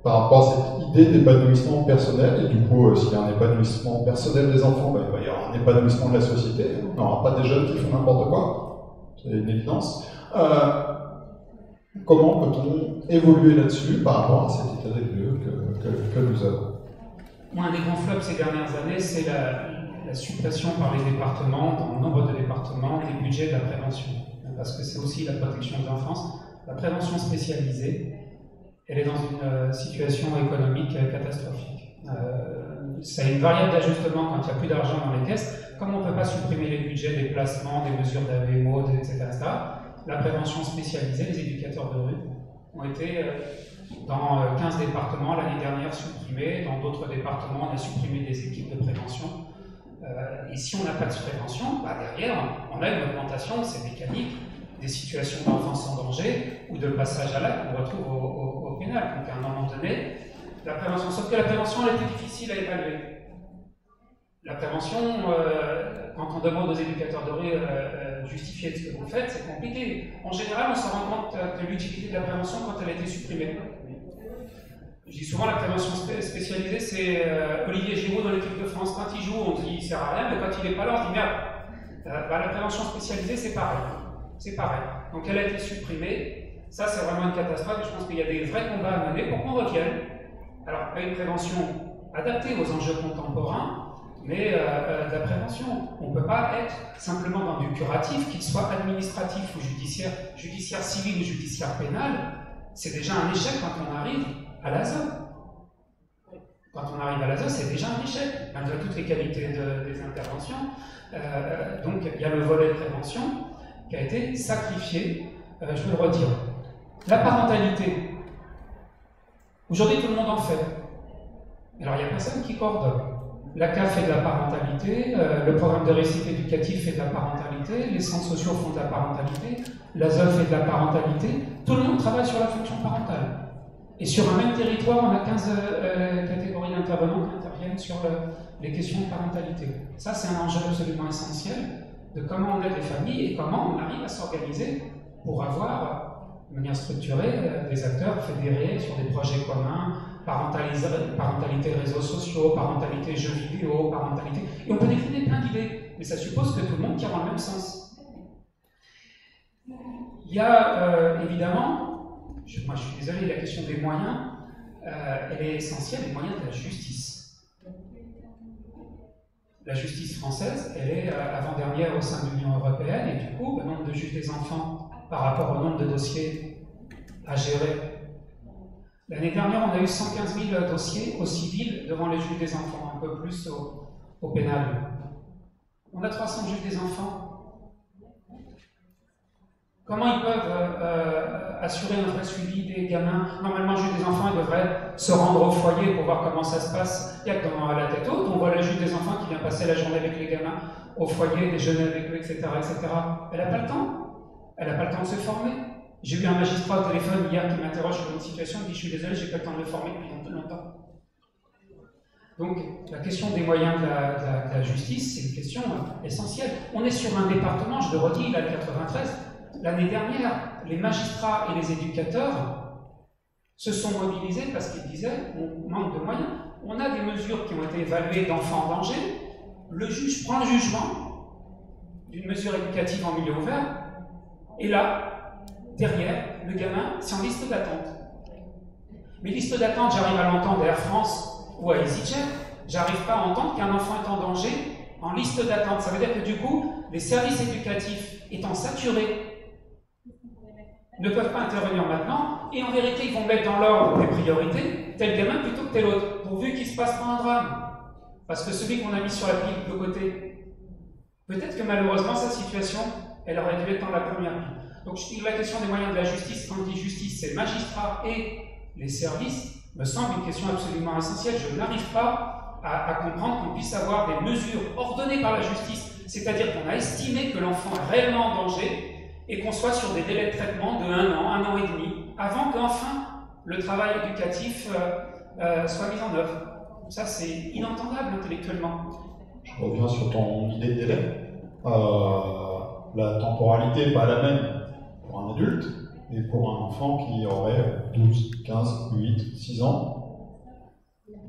par rapport à cette idée d'épanouissement personnel, et du coup, euh, s'il y a un épanouissement personnel des enfants, ben, il va y avoir un épanouissement de la société. On n'aura pas des jeunes qui font n'importe quoi, c'est une évidence. Euh, comment peut-on évoluer là-dessus par rapport à cet état des lieux que, nous avons? Un des grands flops ces dernières années, c'est la, la, suppression par les départements, dans nombre de départements, des budgets de la prévention. Parce que c'est aussi la protection de l'enfance, la prévention spécialisée elle est dans une euh, situation économique euh, catastrophique. Euh, c'est une variable d'ajustement quand il n'y a plus d'argent dans les caisses. Comme on ne peut pas supprimer les budgets des placements, des mesures d'AVMO, etc., etc., la prévention spécialisée, les éducateurs de rue, ont été dans 15 départements l'année dernière supprimés. Dans d'autres départements, on a supprimé des équipes de prévention. et si on n'a pas de prévention, bah, derrière, on a une augmentation, c'est mécanique, des situations d'enfance en danger ou de passage à l'acte qu'on retrouve au, Donc à un moment donné, la prévention, sauf que la prévention, elle était difficile à évaluer. La prévention, euh, quand on demande aux éducateurs de euh, euh, justifier ce que vous faites, c'est compliqué. En général, on se rend compte de l'utilité de la prévention quand elle a été supprimée. Je dis souvent la prévention spécialisée, c'est Olivier Giroud dans l'équipe de France. Quand il joue, on dit il sert à rien, mais quand il n'est pas là, on dit merde. Bah, la prévention spécialisée, c'est pareil. C'est pareil. Donc elle a été supprimée. Ça, c'est vraiment une catastrophe. je pense qu'il y a des vrais combats à mener pour qu'on revienne. Alors, à une prévention adaptée aux enjeux contemporains, mais euh, euh, de la prévention. On ne peut pas être simplement dans du curatif, qu'il soit administratif ou judiciaire, judiciaire civil ou judiciaire pénal. C'est déjà un échec quand on arrive à l'ASO. Quand on arrive à l'ASO, c'est déjà un échec, malgré toutes les qualités des interventions. Euh, donc, il y a le volet de prévention qui a été sacrifié, je vais le redire. La parentalité. Aujourd'hui, tout le monde en fait. Alors, il n'y a personne qui coordonne. La CAF fait de la parentalité, euh, le programme de réussite éducatif fait de la parentalité, les centres sociaux font de la parentalité, l'ASOF fait de la parentalité. Tout le monde travaille sur la fonction parentale. Et sur un même territoire, on a 15 euh, catégories d'intervenants qui interviennent sur les questions de parentalité. Ça, c'est un enjeu absolument essentiel de comment on aide les familles et comment on arrive à s'organiser pour avoir, de manière structurée, euh, des acteurs fédérés sur des projets communs, parentalité réseaux sociaux, parentalité jeux vidéo, parentalité. Et on peut décliner plein d'idées, mais ça suppose que tout le monde tire dans le même sens. Il y a euh, évidemment, moi je suis désolé, la question des moyens, euh, elle est essentielle, les moyens de la justice. La justice française, elle est avant-dernière au sein de l'Union européenne, et du coup, le nombre de juges des enfants par rapport au nombre de dossiers à gérer. L'année dernière, on a eu 115 000 dossiers au civil devant les juges des enfants, un peu plus au, pénal. On a 300 juges des enfants Comment ils peuvent euh, euh, assurer un vrai suivi des gamins? Normalement, le juge des enfants, devrait se rendre au foyer pour voir comment ça se passe. Il y a que dans la tête haute, on voit le juge des enfants qui vient passer la journée avec les gamins au foyer, déjeuner avec eux, etc. etc. Elle n'a pas le temps? Elle n'a pas le temps de se former. J'ai eu un magistrat au téléphone hier qui m'interroge sur une situation, il dit Je suis désolé, j'ai pas le temps de me former depuis longtemps. Donc, la question des moyens de la, justice, c'est une question essentielle. On est sur un département, je le redis, là, le 93, l'année dernière, les magistrats et les éducateurs se sont mobilisés parce qu'ils disaient on manque de moyens. On a des mesures qui ont été évaluées d'enfants en danger. Le juge prend le jugement d'une mesure éducative en milieu ouvert. Et là, derrière, le gamin, c'est en liste d'attente. Mais liste d'attente, j'arrive à l'entendre à Air France ou à EasyJet. J'arrive pas à entendre qu'un enfant est en danger en liste d'attente. Ça veut dire que du coup, les services éducatifs étant saturés ne peuvent pas intervenir maintenant, et en vérité, ils vont mettre dans l'ordre des priorités tel gamin plutôt que tel autre, pourvu qu'il se passe pas un drame. Parce que celui qu'on a mis sur la pile de côté, peut-être que malheureusement, sa situation, elle aurait dû être dans la première pile. Donc la question des moyens de la justice, quand je dis justice, c'est magistrat et les services, me semble une question absolument essentielle. Je n'arrive pas à, à comprendre qu'on puisse avoir des mesures ordonnées par la justice, c'est-à-dire qu'on a estimé que l'enfant est réellement en danger, et qu'on soit sur des délais de traitement de un an, un an et demi, avant qu'enfin le travail éducatif euh, euh, soit mis en œuvre. Ça, c'est inentendable intellectuellement. Je reviens sur ton idée de délai. Euh, la temporalité n'est pas la même pour un adulte et pour un enfant qui aurait 12, 15, 8, 6 ans.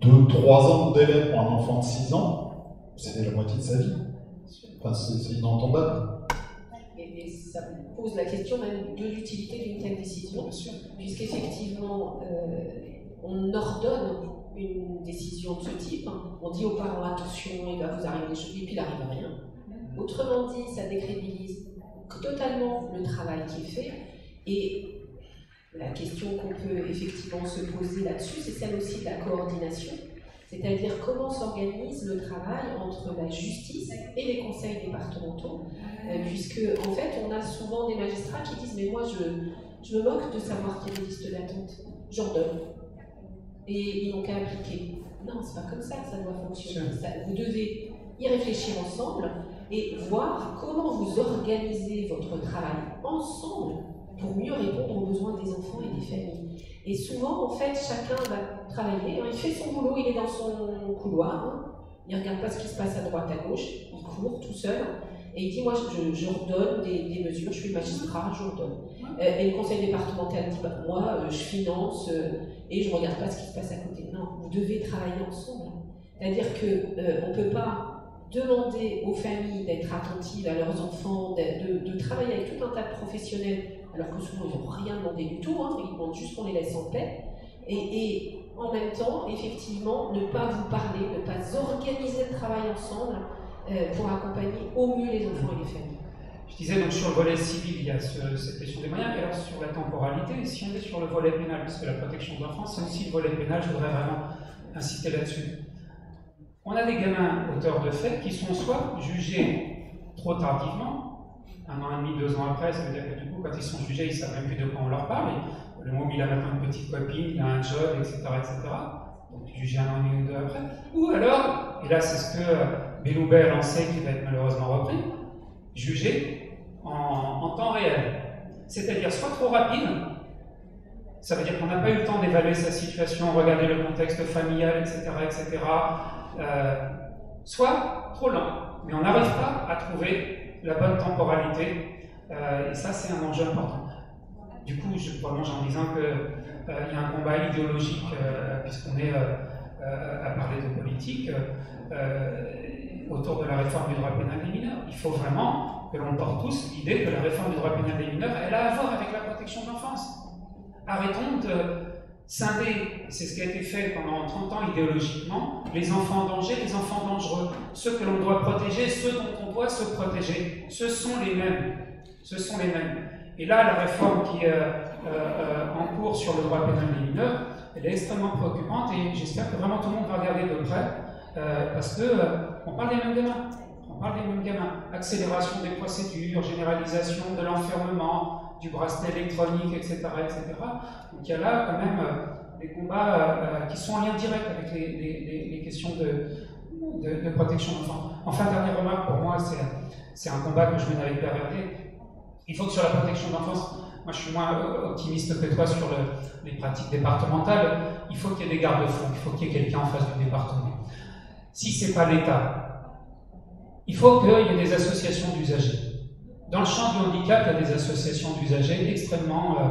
2, 3 ans de délai pour un enfant de 6 ans, c'est la moitié de sa vie. Enfin, c'est inentendable ça pose la question même de l'utilité d'une telle décision, puisqu'effectivement, euh, on ordonne une décision de ce type. On dit aux parents attention, il va vous arriver des choses, et puis il n'arrive rien. Autrement dit, ça décrédibilise totalement le travail qui est fait. Et la question qu'on peut effectivement se poser là-dessus, c'est celle aussi de la coordination. C'est-à-dire comment s'organise le travail entre la justice et les conseils départementaux, euh, puisque en fait on a souvent des magistrats qui disent mais moi je, je me moque de savoir qu'il y a des listes d'attente, j'ordonne. Et ils n'ont qu'à appliquer. Non, c'est pas comme ça que ça doit fonctionner. vous devez y réfléchir ensemble et voir comment vous organisez votre travail ensemble pour mieux répondre aux besoins des enfants et des familles. Et souvent, en fait, chacun va travailler, hein, il fait son boulot, il est dans son couloir, hein. il ne regarde pas ce qui se passe à droite, à gauche, il court tout seul, et il dit, moi, je, je redonne des, mesures, je suis magistrat, je redonne. Euh, et le conseil départemental dit, bah, moi, euh, je finance euh, et je ne regarde pas ce qui se passe à côté. Non, vous devez travailler ensemble. C'est-à-dire qu'on ne peut pas demander aux familles d'être attentives à leurs enfants, de, travailler avec tout un tas de professionnels, alors que souvent ils n'ont rien demandé du tout, hein, ils demandent juste qu'on les laisse en paix, et, en même temps, effectivement, ne pas vous parler, ne pas organiser le travail ensemble euh, pour accompagner au mieux les enfants et les familles. Je disais donc sur le volet civil, il y a cette question des moyens, et alors sur la temporalité, si on est sur le volet pénal, puisque la protection de l'enfance, c'est aussi le volet pénal, je voudrais vraiment inciter là-dessus. On a des gamins auteurs de faits qui sont soit jugés trop tardivement, un an et demi, deux ans après, ça veut dire que du coup, quand ils sont jugés, ils ne savent même plus de quoi on leur parle. le moment il a maintenant une petite copine, il a un job, etc. etc. donc jugé un an et demi ou deux après. Ou alors, et là c'est ce que Belloubet a lancé, qui va être malheureusement repris, jugé en, en temps réel. C'est-à-dire soit trop rapide, ça veut dire qu'on n'a pas eu le temps d'évaluer sa situation, regarder le contexte familial, etc., etc., euh, soit trop lent, mais on n'arrive pas à trouver la bonne temporalité, euh, et ça c'est un enjeu important. Du coup, je prolonge en disant qu'il euh, y a un combat idéologique, puisqu'on est à parler de politique, autour de la réforme du droit pénal des mineurs. Il faut vraiment que l'on porte tous l'idée que la réforme du droit pénal des mineurs, elle a à voir avec la protection de l'enfance. Arrêtons de scinder, c'est ce qui a été fait pendant 30 ans idéologiquement, les enfants en danger, les enfants dangereux, ceux que l'on doit protéger, ceux dont on doit se protéger. Ce sont les mêmes. Ce sont les mêmes. Et là, la réforme qui est euh, euh, en cours sur le droit pénal des mineurs, elle est extrêmement préoccupante et j'espère que vraiment tout le monde va regarder de près euh, parce qu'on parle des mêmes gamins. On parle des mêmes gamins. Accélération des procédures, généralisation de l'enfermement, du bracelet électronique, etc., etc. Donc il y a là quand même euh, des combats euh, qui sont en lien direct avec les, questions de, de, protection d'enfants. Enfin, dernière remarque, pour moi, c'est un combat que je mène avec BRD. Il faut que sur la protection de l'enfance, moi je suis moins euh, optimiste que toi sur les pratiques départementales, il faut qu'il y ait des garde-fous, il faut qu'il y ait quelqu'un en face du département. Si ce n'est pas l'État, il faut qu'il y ait des associations d'usagers. Dans le champ du handicap, il y a des associations d'usagers extrêmement euh,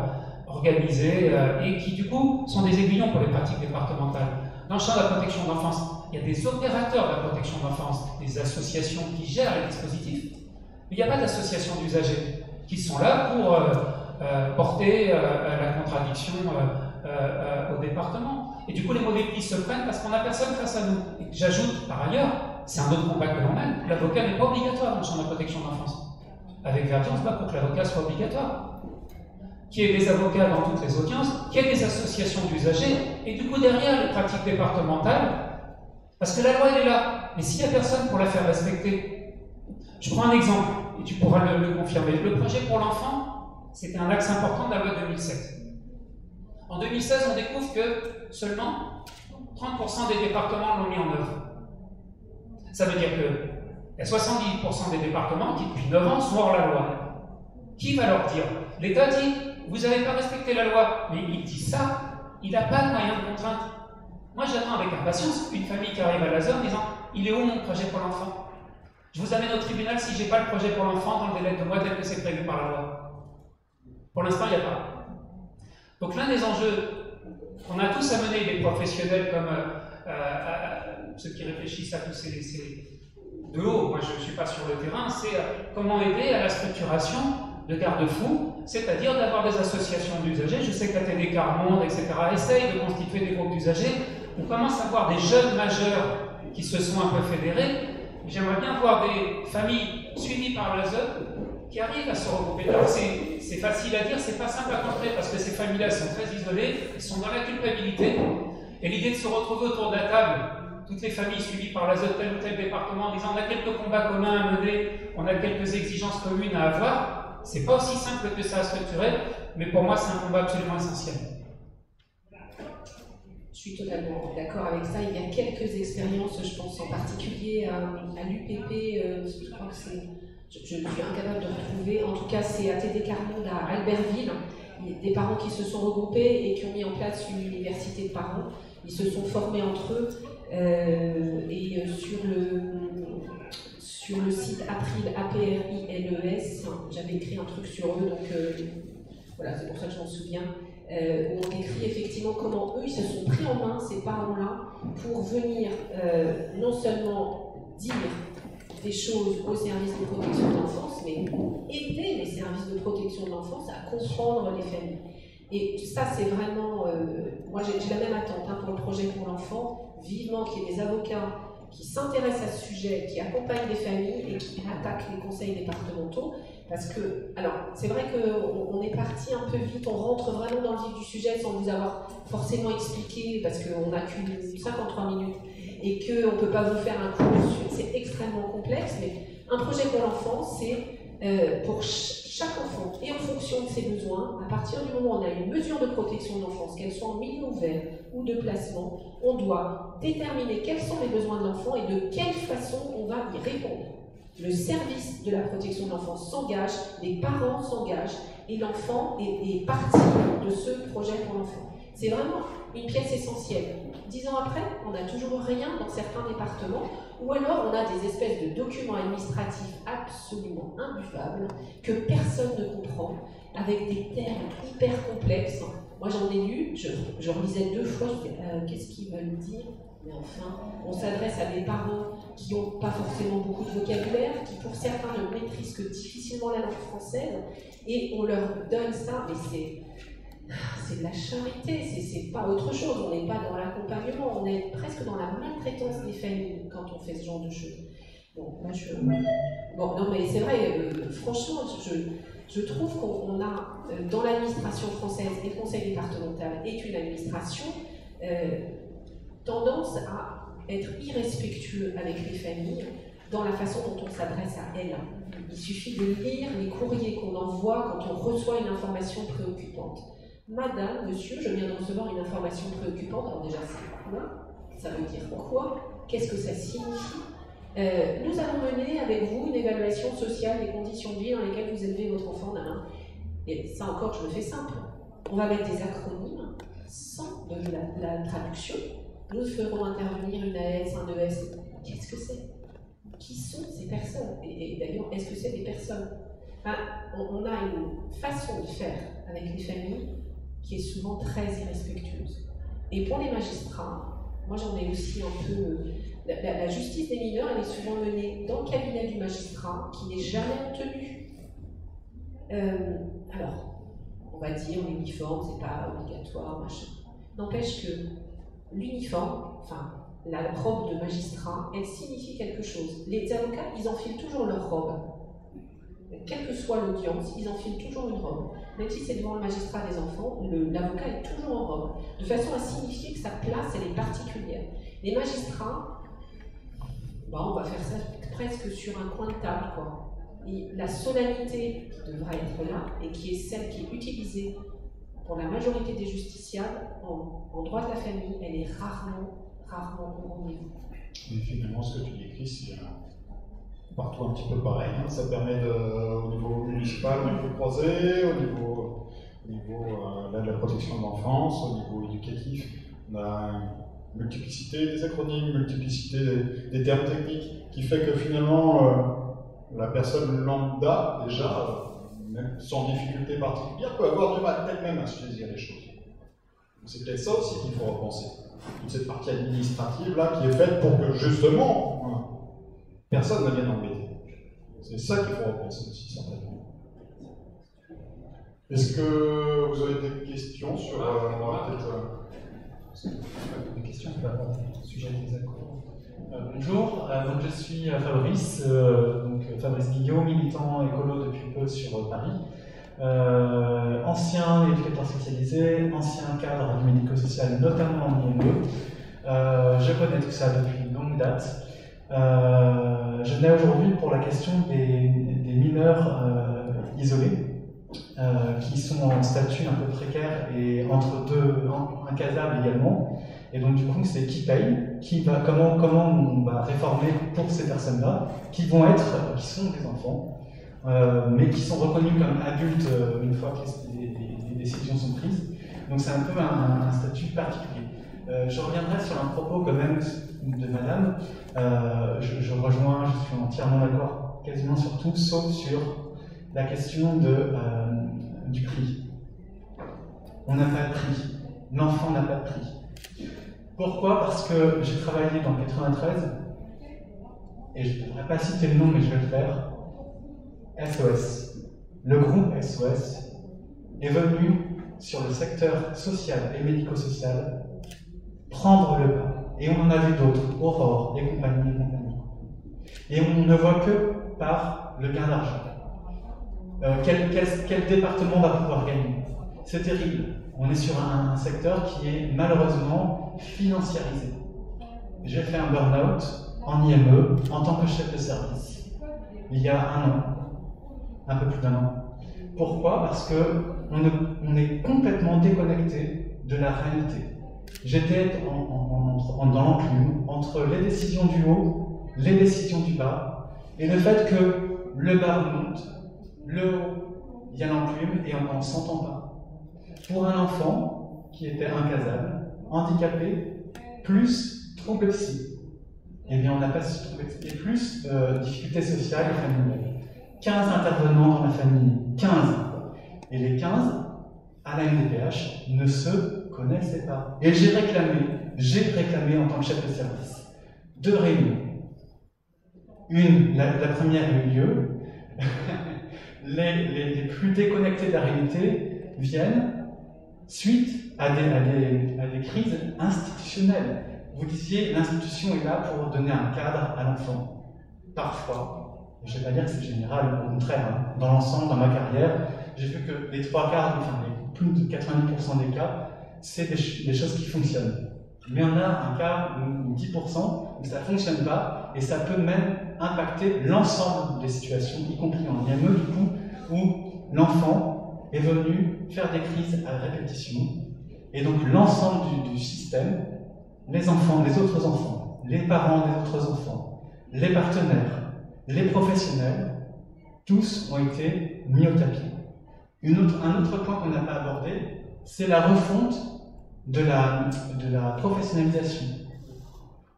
organisées euh, et qui, du coup, sont des aiguillons pour les pratiques départementales. Dans le champ de la protection de l'enfance, il y a des opérateurs de la protection de l'enfance, des associations qui gèrent les dispositifs, mais il n'y a pas d'associations d'usagers qui sont là pour euh, porter la contradiction au département. Et du coup, les mauvais plis se prennent parce qu'on n'a personne face à nous. J'ajoute, par ailleurs, c'est un autre combat que l'on mène, l'avocat n'est pas obligatoire dans le champ de la protection de l'enfance avec Verdi, on pour que l'avocat soit obligatoire. Qu'il y ait des avocats dans toutes les audiences, qu'il y ait des associations d'usagers, et du coup derrière les pratiques départementales, parce que la loi elle est là, mais s'il n'y a personne pour la faire respecter, je prends un exemple, et tu pourras le, confirmer. Le projet pour l'enfant, c'était un axe important de la loi 2007. En 2016, on découvre que seulement 30% des départements l'ont mis en œuvre. Ça veut dire que il y a 70% des départements qui, depuis 9 ans, sont hors la loi. Qui va leur dire? L'État dit Vous n'avez pas respecté la loi. Mais il dit ça, il n'a pas de moyen de contrainte. Moi, j'attends avec impatience une famille qui arrive à la zone disant Il est où mon projet pour l'enfant? Je vous amène au tribunal si je n'ai pas le projet pour l'enfant dans le délai de mois tel que c'est prévu par la loi. Pour l'instant, il n'y a pas. Donc, l'un des enjeux qu'on a tous à mener, les professionnels comme euh, euh, ceux qui réfléchissent à tous ces de haut, moi je ne suis pas sur le terrain, c'est euh, comment aider à la structuration de garde-fous, c'est-à-dire d'avoir des associations d'usagers. Je sais que la télé Carmonde, etc., essaye de constituer des groupes d'usagers. On commence à voir des jeunes majeurs qui se sont un peu fédérés. J'aimerais bien voir des familles suivies par la ZEP qui arrivent à se regrouper. C'est facile à dire, c'est pas simple à construire parce que ces familles-là sont très isolées, sont dans la culpabilité. Et l'idée de se retrouver autour de la table toutes les familles suivies par la tel ou tel département en disant on a quelques combats communs à mener, on a quelques exigences communes à avoir, c'est pas aussi simple que ça à structurer, mais pour moi c'est un combat absolument essentiel. Je suis totalement d'accord avec ça. Il y a quelques expériences, je pense en particulier à, l'UPP, euh, je crois que c'est. Je, suis incapable de retrouver. En tout cas, c'est ATD Carmonde à Albertville. Des parents qui se sont regroupés et qui ont mis en place une université de parents. Ils se sont formés entre eux. Euh, et euh, sur le, sur le site April, A-P-R-I-L-E-S, j'avais écrit un truc sur eux, donc voilà, c'est pour ça que je m'en souviens. Euh, où on décrit effectivement comment eux, ils se sont pris en main, ces parents-là, pour venir euh, non seulement dire des choses aux services de protection de l'enfance, mais aider les services de protection de l'enfance à comprendre les familles. Et ça, c'est vraiment. Euh, moi, j'ai la même attente hein, pour le projet pour l'enfant, vivement qu'il y ait des avocats qui s'intéressent à ce sujet, qui accompagnent les familles et qui attaquent les conseils départementaux. Parce que, alors, c'est vrai qu'on est parti un peu vite, on rentre vraiment dans le vif du sujet sans vous avoir forcément expliqué, parce qu'on n'a qu'une 53 minutes et qu'on ne peut pas vous faire un cours, c'est extrêmement complexe, mais un projet pour l'enfant, c'est euh, pour chaque enfant et en fonction de ses besoins, à partir du moment où on a une mesure de protection de l'enfance, qu'elle soit en milieu ouvert ou de placement, on doit déterminer quels sont les besoins de l'enfant et de quelle façon on va y répondre. Le service de la protection de l'enfance s'engage, les parents s'engagent et l'enfant est, est partie de ce projet pour l'enfant. C'est vraiment une pièce essentielle. Dix ans après, on n'a toujours rien dans certains départements, ou alors on a des espèces de documents administratifs absolument imbuffables que personne ne comprend, avec des termes hyper complexes. Moi j'en ai lu, je, je relisais deux fois, je disais euh, qu'est-ce qu'ils veulent dire Mais enfin, on s'adresse à des parents qui n'ont pas forcément beaucoup de vocabulaire, qui pour certains ne maîtrisent que difficilement la langue française, et on leur donne ça, mais c'est c'est de la charité, c'est pas autre chose. On n'est pas dans l'accompagnement, on est presque dans la maltraitance des familles quand on fait ce genre de choses. Bon, moi je. Bon, non, mais c'est vrai, euh, franchement, je, je trouve qu'on a, euh, dans l'administration française, et le conseil départemental est une administration, euh, tendance à être irrespectueux avec les familles dans la façon dont on s'adresse à elles. Il suffit de lire les courriers qu'on envoie quand on reçoit une information préoccupante. Madame, monsieur, je viens de recevoir une information préoccupante. Alors déjà, c'est quoi? Ça veut dire quoi? Qu'est-ce que ça signifie? Euh, Nous allons mener avec vous une évaluation sociale des conditions de vie dans lesquelles vous élevez votre enfant. Et ça encore, je le fais simple. On va mettre des acronymes sans la, traduction. Nous ferons intervenir une AS, un ES. Qu'est-ce que c'est? Qui sont ces personnes? Et, d'ailleurs, est-ce que c'est des personnes? On a une façon de faire avec les familles qui est souvent très irrespectueuse. Et pour les magistrats, moi j'en ai aussi un peu. La, justice des mineurs, elle est souvent menée dans le cabinet du magistrat, qui n'est jamais tenu. Euh, alors, on va dire l'uniforme, c'est pas obligatoire, machin. N'empêche que l'uniforme, enfin, la robe de magistrat, elle signifie quelque chose. Les avocats, ils enfilent toujours leur robe. Quelle que soit l'audience, ils enfilent toujours une robe même si c'est devant le magistrat des enfants, l'avocat est toujours en robe, de façon à signifier que sa place, elle est particulière. Les magistrats, bah, on va faire ça presque sur un coin de table, quoi. La solennité qui devra être là, et qui est celle qui est utilisée pour la majorité des justiciables en, droit de la famille, elle est rarement, rarement au rendez-vous. finalement, ce que tu décris, c'est partout un petit peu pareil. Hein. Ça permet de, au niveau municipal, au niveau croisé, au niveau, au niveau euh, de la protection de l'enfance, au niveau éducatif. On a une multiplicité des acronymes, multiplicité des, termes techniques, qui fait que finalement, euh, la personne lambda, déjà, même sans difficulté particulière, peut avoir du mal elle-même à saisir les choses. C'est peut-être ça aussi qu'il faut repenser. Toute cette partie administrative là qui est faite pour que justement Personne ne vient embêter. C'est ça qu'il faut repenser aussi, certainement. Est-ce que vous avez des questions sur euh, euh, des questions par rapport au sujet des accords euh, Bonjour, donc je suis Fabrice, donc Fabrice Guillaume, militant écolo depuis peu sur Paris. ancien éducateur spécialisé, ancien cadre du médico-social, notamment en IME. je connais tout ça depuis une longue date. Euh, je venais aujourd'hui pour la question des, mineurs euh, isolés, euh, qui sont en statut un peu précaire et entre deux, incasables également. Et donc du coup, c'est qui paye, qui va, comment, comment on va réformer pour ces personnes-là, qui vont être, qui sont des enfants, mais qui sont reconnus comme adultes une fois que les, décisions sont prises. Donc c'est un peu un, statut particulier. je reviendrai sur un propos quand même de Madame. Je, je, rejoins, je suis entièrement d'accord quasiment sur tout, sauf sur la question de, euh, du prix. On n'a pas de prix. L'enfant n'a pas de prix. Pourquoi? Parce que j'ai travaillé dans 93, et je ne devrais pas citer le nom, mais je vais le faire. SOS. Le groupe SOS est venu sur le secteur social et médico-social prendre le pas. Et on en a vu d'autres, Aurore et compagnie et compagnie. Et on ne voit que par le gain d'argent. Euh, quel, département va pouvoir gagner? C'est terrible. On est sur un, secteur qui est malheureusement financiarisé. J'ai fait un burn-out en IME en tant que chef de service il y a un an, un peu plus d'un an. Pourquoi? Parce que on, est complètement déconnecté de la réalité. J'étais dans l'enclume entre les décisions du haut, les décisions du bas, et le fait que le bas remonte, le haut, il y a l'enclume et on ne s'entend pas. Pour un enfant qui était incasable, handicapé, plus trouble psy, eh bien on n'a pas ce trouble et plus euh, difficultés sociales et familiales. 15 intervenants dans la famille, 15. Et les 15, à la MDPH, ne se connaissaient pas. Et j'ai réclamé, j'ai réclamé en tant que chef de service, deux réunions. Une, la, première a eu lieu, les, plus déconnectés de la réalité viennent suite à des, crises institutionnelles. Vous disiez, l'institution est là pour donner un cadre à l'enfant. Parfois, je ne vais pas dire que c'est général, au contraire, hein. dans l'ensemble, dans ma carrière, j'ai vu que les trois quarts, enfin plus de 90% des cas, c'est des, choses qui fonctionnent. Mais on a un cas où 10% où ça ne fonctionne pas et ça peut même impacter l'ensemble des situations, y compris en IME, du coup, où l'enfant est venu faire des crises à répétition. Et donc l'ensemble du, système, les enfants, les autres enfants, les parents des autres enfants, les partenaires, les professionnels, tous ont été mis au tapis. Un autre point qu'on n'a pas abordé, c'est la refonte de la, de la professionnalisation.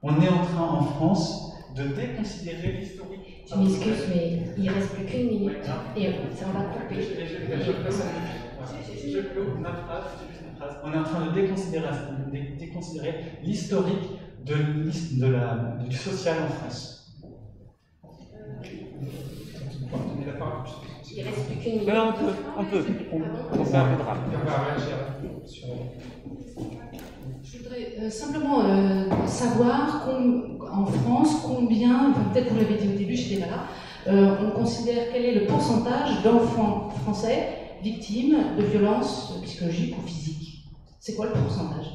On est en train en France de déconsidérer l'historique. Je m'excuse, mais il ne reste plus qu'une minute et ça va couper. Je clôt ma phrase, On est en train de déconsidérer, déconsidérer l'historique de, de la, du social en France. Il reste plus qu'une minute. un peu, un peu. On, on fait un peu de rap. Je voudrais euh, simplement euh, savoir en France combien, peut-être vous l'avez dit au début, je n'étais pas là, euh, on considère quel est le pourcentage d'enfants français victimes de violences psychologiques ou physiques. C'est quoi le pourcentage?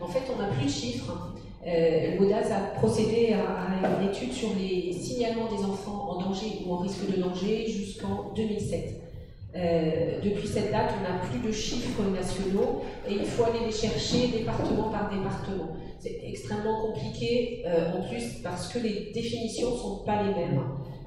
En fait, on n'a plus de chiffres. Euh, a procédé à, une étude sur les signalements des enfants en danger ou en risque de danger jusqu'en 2007. Euh, depuis cette date, on n'a plus de chiffres nationaux et il faut aller les chercher département par département. C'est extrêmement compliqué euh, en plus parce que les définitions ne sont pas les mêmes.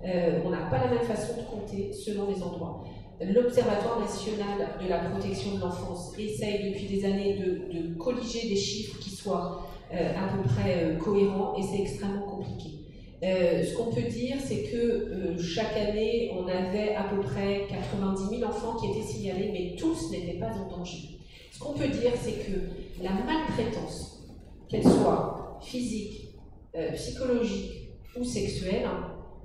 Euh, on n'a pas la même façon de compter selon les endroits. L'Observatoire national de la protection de l'enfance essaye depuis des années de colliger des chiffres qui soient à peu près cohérents et c'est extrêmement compliqué. Euh, ce qu'on peut dire, c'est que euh, chaque année, on avait à peu près 90 000 enfants qui étaient signalés, mais tous n'étaient pas en danger. Ce qu'on peut dire, c'est que la maltraitance, qu'elle soit physique, euh, psychologique ou sexuelle,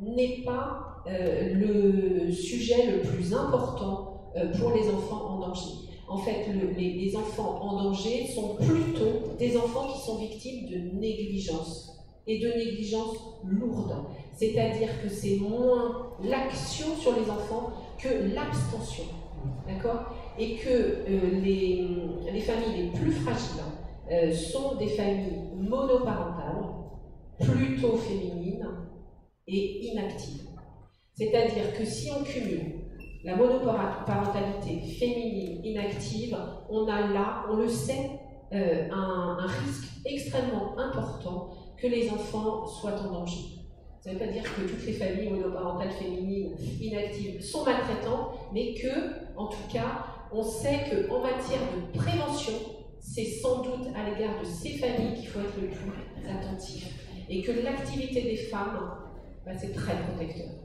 n'est pas le sujet le plus important pour les enfants en danger. En fait, les enfants en danger sont plutôt des enfants qui sont victimes de négligence et de négligence lourde. C'est-à-dire que c'est moins l'action sur les enfants que l'abstention. D'accord? Et que euh, les, les, familles les plus fragiles euh, sont des familles monoparentales, plutôt féminines et inactives. C'est-à-dire que si on cumule la monoparentalité féminine inactive, on a là, on le sait, euh, un, risque extrêmement important que les enfants soient en danger. Ça ne veut pas dire que toutes les familles monoparentales féminines inactives sont maltraitantes, mais que, en tout cas, on sait qu'en matière de prévention, c'est sans doute à l'égard de ces familles qu'il faut être le plus attentif. Et que l'activité des femmes, bah, c'est très protecteur.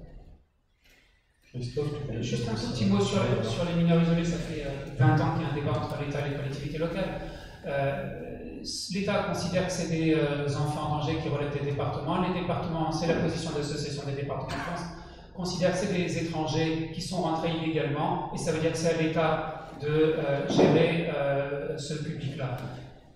Christophe, Juste un tout petit mot sur les, sur les mineurs isolés. Ça fait 20 euh, ans qu'il y a un débat entre l'État et les collectivités locales. Euh, L'État considère que c'est des euh, enfants en danger qui relèvent des départements. Les départements, c'est la position de l'association des départements de France, considère que c'est des étrangers qui sont rentrés illégalement, et ça veut dire que c'est à l'État de euh, gérer ce public-là.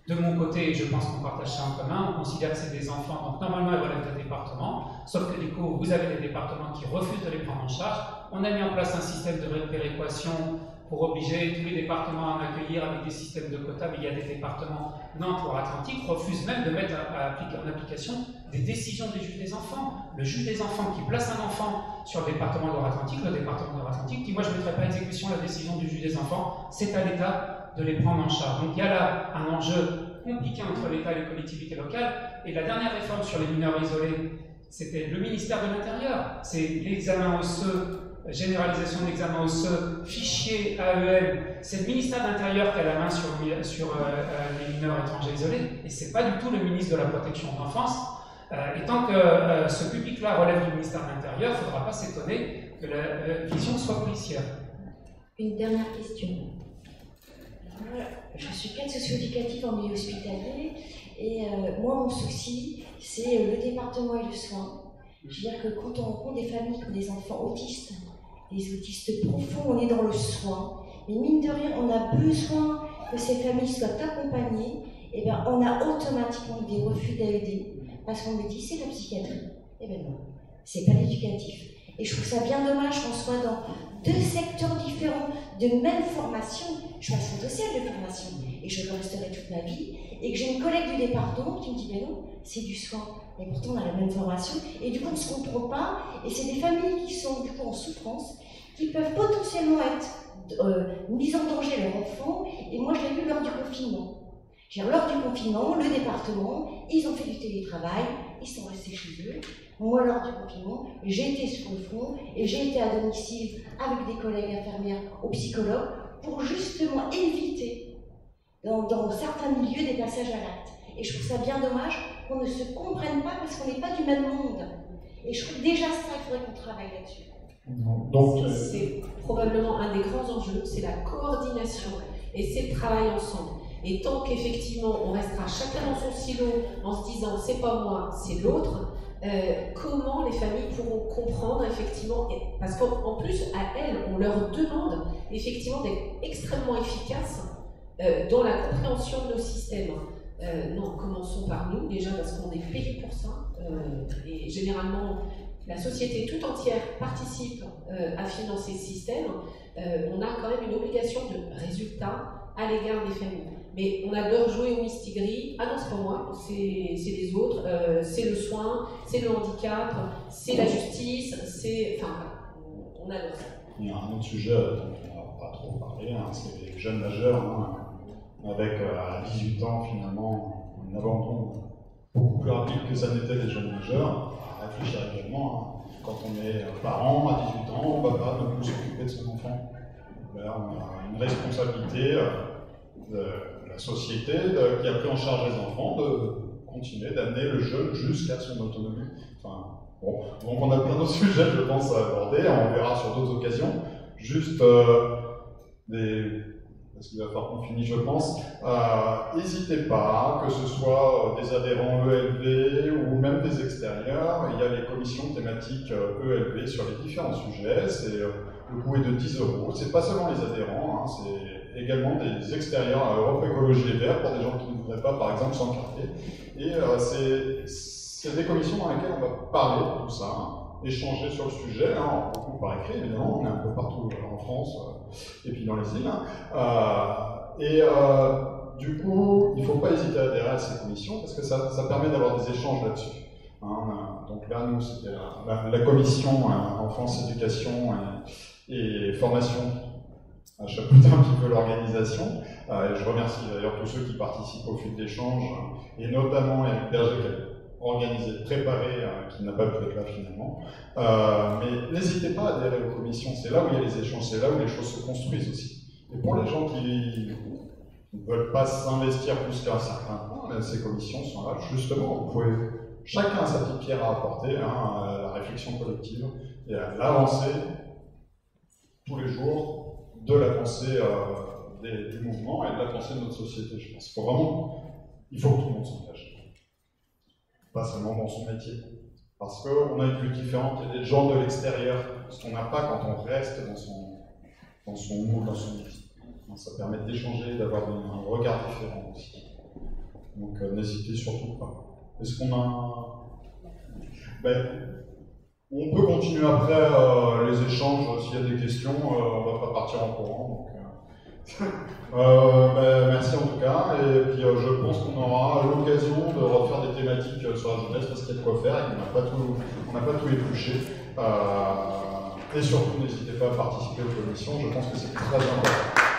De mon côté, je pense qu'on partage ça en commun, on considère que c'est des enfants, donc normalement ils relèvent des départements, sauf que du coup, vous avez des départements qui refusent de les prendre en charge. On a mis en place un système de péréquation pour obliger tous les départements à en accueillir avec des systèmes de quotas, mais il y a des départements, Nantes, Loire-Atlantique, refusent même de mettre en application des décisions des juges des enfants. Le juge des enfants qui place un enfant sur le département de Loire-Atlantique, le département de Loire-Atlantique dit Moi, je ne mettrai pas exécution la décision du juge des enfants, c'est à l'État de les prendre en charge. Donc il y a là un enjeu compliqué entre l'État et les collectivités locales. Et la dernière réforme sur les mineurs isolés, c'était le ministère de l'Intérieur. C'est l'examen osseux généralisation d'examen osseux, fichier AEM, c'est le ministère de l'Intérieur qui a la main sur, sur euh, euh, les mineurs étrangers isolés, et c'est pas du tout le ministre de la Protection de l'Enfance. Euh, et tant que ce public-là relève du ministère de l'Intérieur, il ne faudra pas s'étonner que la vision soit policière. Une dernière question. Je suis cadre socio-éducatif en milieu hospitalier, et moi, mon souci, c'est le département et le soin. Je veux dire que quand on rencontre des familles qui ont des enfants autistes, les autistes profonds, on est dans le soin. Mais mine de rien, on a besoin que ces familles soient accompagnées. Et bien, on a automatiquement des refus d'aider parce qu'on me dit c'est la psychiatrie. Eh bien non, c'est pas l'éducatif. Et je trouve ça bien dommage qu'on soit dans deux secteurs différents de même formation. Je suis assistante sociale de formation et je le resterai toute ma vie. Et que j'ai une collègue du département qui me dit mais non, c'est du soin. Et pourtant on a la même formation. Et du coup on ne se comprend pas. Et c'est des familles qui sont du coup en souffrance qui peuvent potentiellement être euh, mises en danger leur enfant. Et moi, je l'ai vu lors du confinement. Lors du confinement, le département, ils ont fait du télétravail, ils sont restés chez eux. Moi, lors du confinement, j'ai été sur le front et j'ai été à domicile avec des collègues infirmières ou psychologues pour justement éviter, dans, dans certains milieux, des passages à l'acte. Et je trouve ça bien dommage qu'on ne se comprenne pas parce qu'on n'est pas du même monde. Et je trouve déjà ça, il faudrait qu'on travaille là-dessus. Donc, c'est probablement un des grands enjeux, c'est la coordination et c'est le travail ensemble. Et tant qu'effectivement on restera chacun dans son silo en se disant c'est pas moi, c'est l'autre, euh, comment les familles pourront comprendre effectivement, parce qu'en plus à elles, on leur demande effectivement d'être extrêmement efficaces euh, dans la compréhension de nos systèmes. Euh, non, commençons par nous déjà parce qu'on est payé pour ça. et généralement, la société tout entière participe à financer ce système, on a quand même une obligation de résultat à l'égard des familles. Mais on adore jouer au mistigris. Ah non, c'est pas moi, c'est les autres, euh, c'est le soin, c'est le handicap, c'est la justice, c'est. Enfin, on adore ça. Il y a un autre sujet dont on n'a pas trop parlé, hein, c'est les jeunes majeurs, hein, avec à 18 ans finalement un abandon beaucoup plus rapide que ça n'était les jeunes majeurs réfléchir également. Hein. Quand on est parent à 18 ans, on ne va pas s'occuper de son enfant. Là, on a une responsabilité euh, de la société qui a pris en charge les enfants de continuer d'amener le jeune jusqu'à son autonomie. Enfin, bon, donc on a plein d'autres sujets, je pense, à aborder. On verra sur d'autres occasions. Juste euh, parce qu'il va falloir qu'on finisse, je pense. Euh, n'hésitez pas, que ce soit des adhérents ELV ou même des extérieurs, il y a les commissions thématiques ELV euh, e sur les différents sujets. Euh, le coût est de 10 euros. C'est pas seulement les adhérents, hein, c'est également des extérieurs à Europe Écologie et Vert pour des gens qui ne voudraient pas, par exemple, s'encarter. Et c'est, c'est des commissions dans lesquelles on va parler de tout ça. Hein échanger sur le sujet, hein, beaucoup par écrit évidemment, on est un peu partout en France euh, et puis dans les îles. Hein. Euh, et euh, du coup, il ne faut pas hésiter à adhérer à ces commissions parce que ça, permet d'avoir des échanges là-dessus. Hein. donc là, nous, c'était la, commission enfance, éducation et formation à chapeauter un petit peu l'organisation. Euh, je remercie d'ailleurs tous ceux qui participent au fil d'échange, et notamment Eric Berger qui a organisé, préparé, euh, qui n'a pas pu être là finalement. Euh, mais n'hésitez pas à adhérer aux commissions, c'est là où il y a les échanges, c'est là où les choses se construisent aussi. Et pour les gens qui ne veulent pas s'investir plus qu'à un certain point, ces commissions sont là justement, vous pouvez chacun sa petite pierre à apporter hein, à la réflexion collective et à l'avancée tous les jours de la pensée euh, du mouvement et de la pensée de notre société, je pense. Il faut vraiment, il faut que tout le monde s'engage. Pas seulement dans son métier. Parce qu'on a une vue différente, il y a des gens de l'extérieur, ce qu'on n'a pas quand on reste dans son, dans son dans son métier. Ça permet d'échanger, d'avoir un regard différent aussi. Donc euh, n'hésitez surtout pas. Est-ce qu'on a. Ben, on peut continuer après euh, les échanges s'il y a des questions. Euh, on ne va pas partir en courant. Euh, ben, merci en tout cas. Et puis je pense qu'on aura l'occasion de refaire des thématiques sur la jeunesse parce qu'il y a de quoi faire et qu'on n'a pas on n'a pas tout épluché. et surtout, n'hésitez pas à participer aux commissions. Je pense que c'est très important.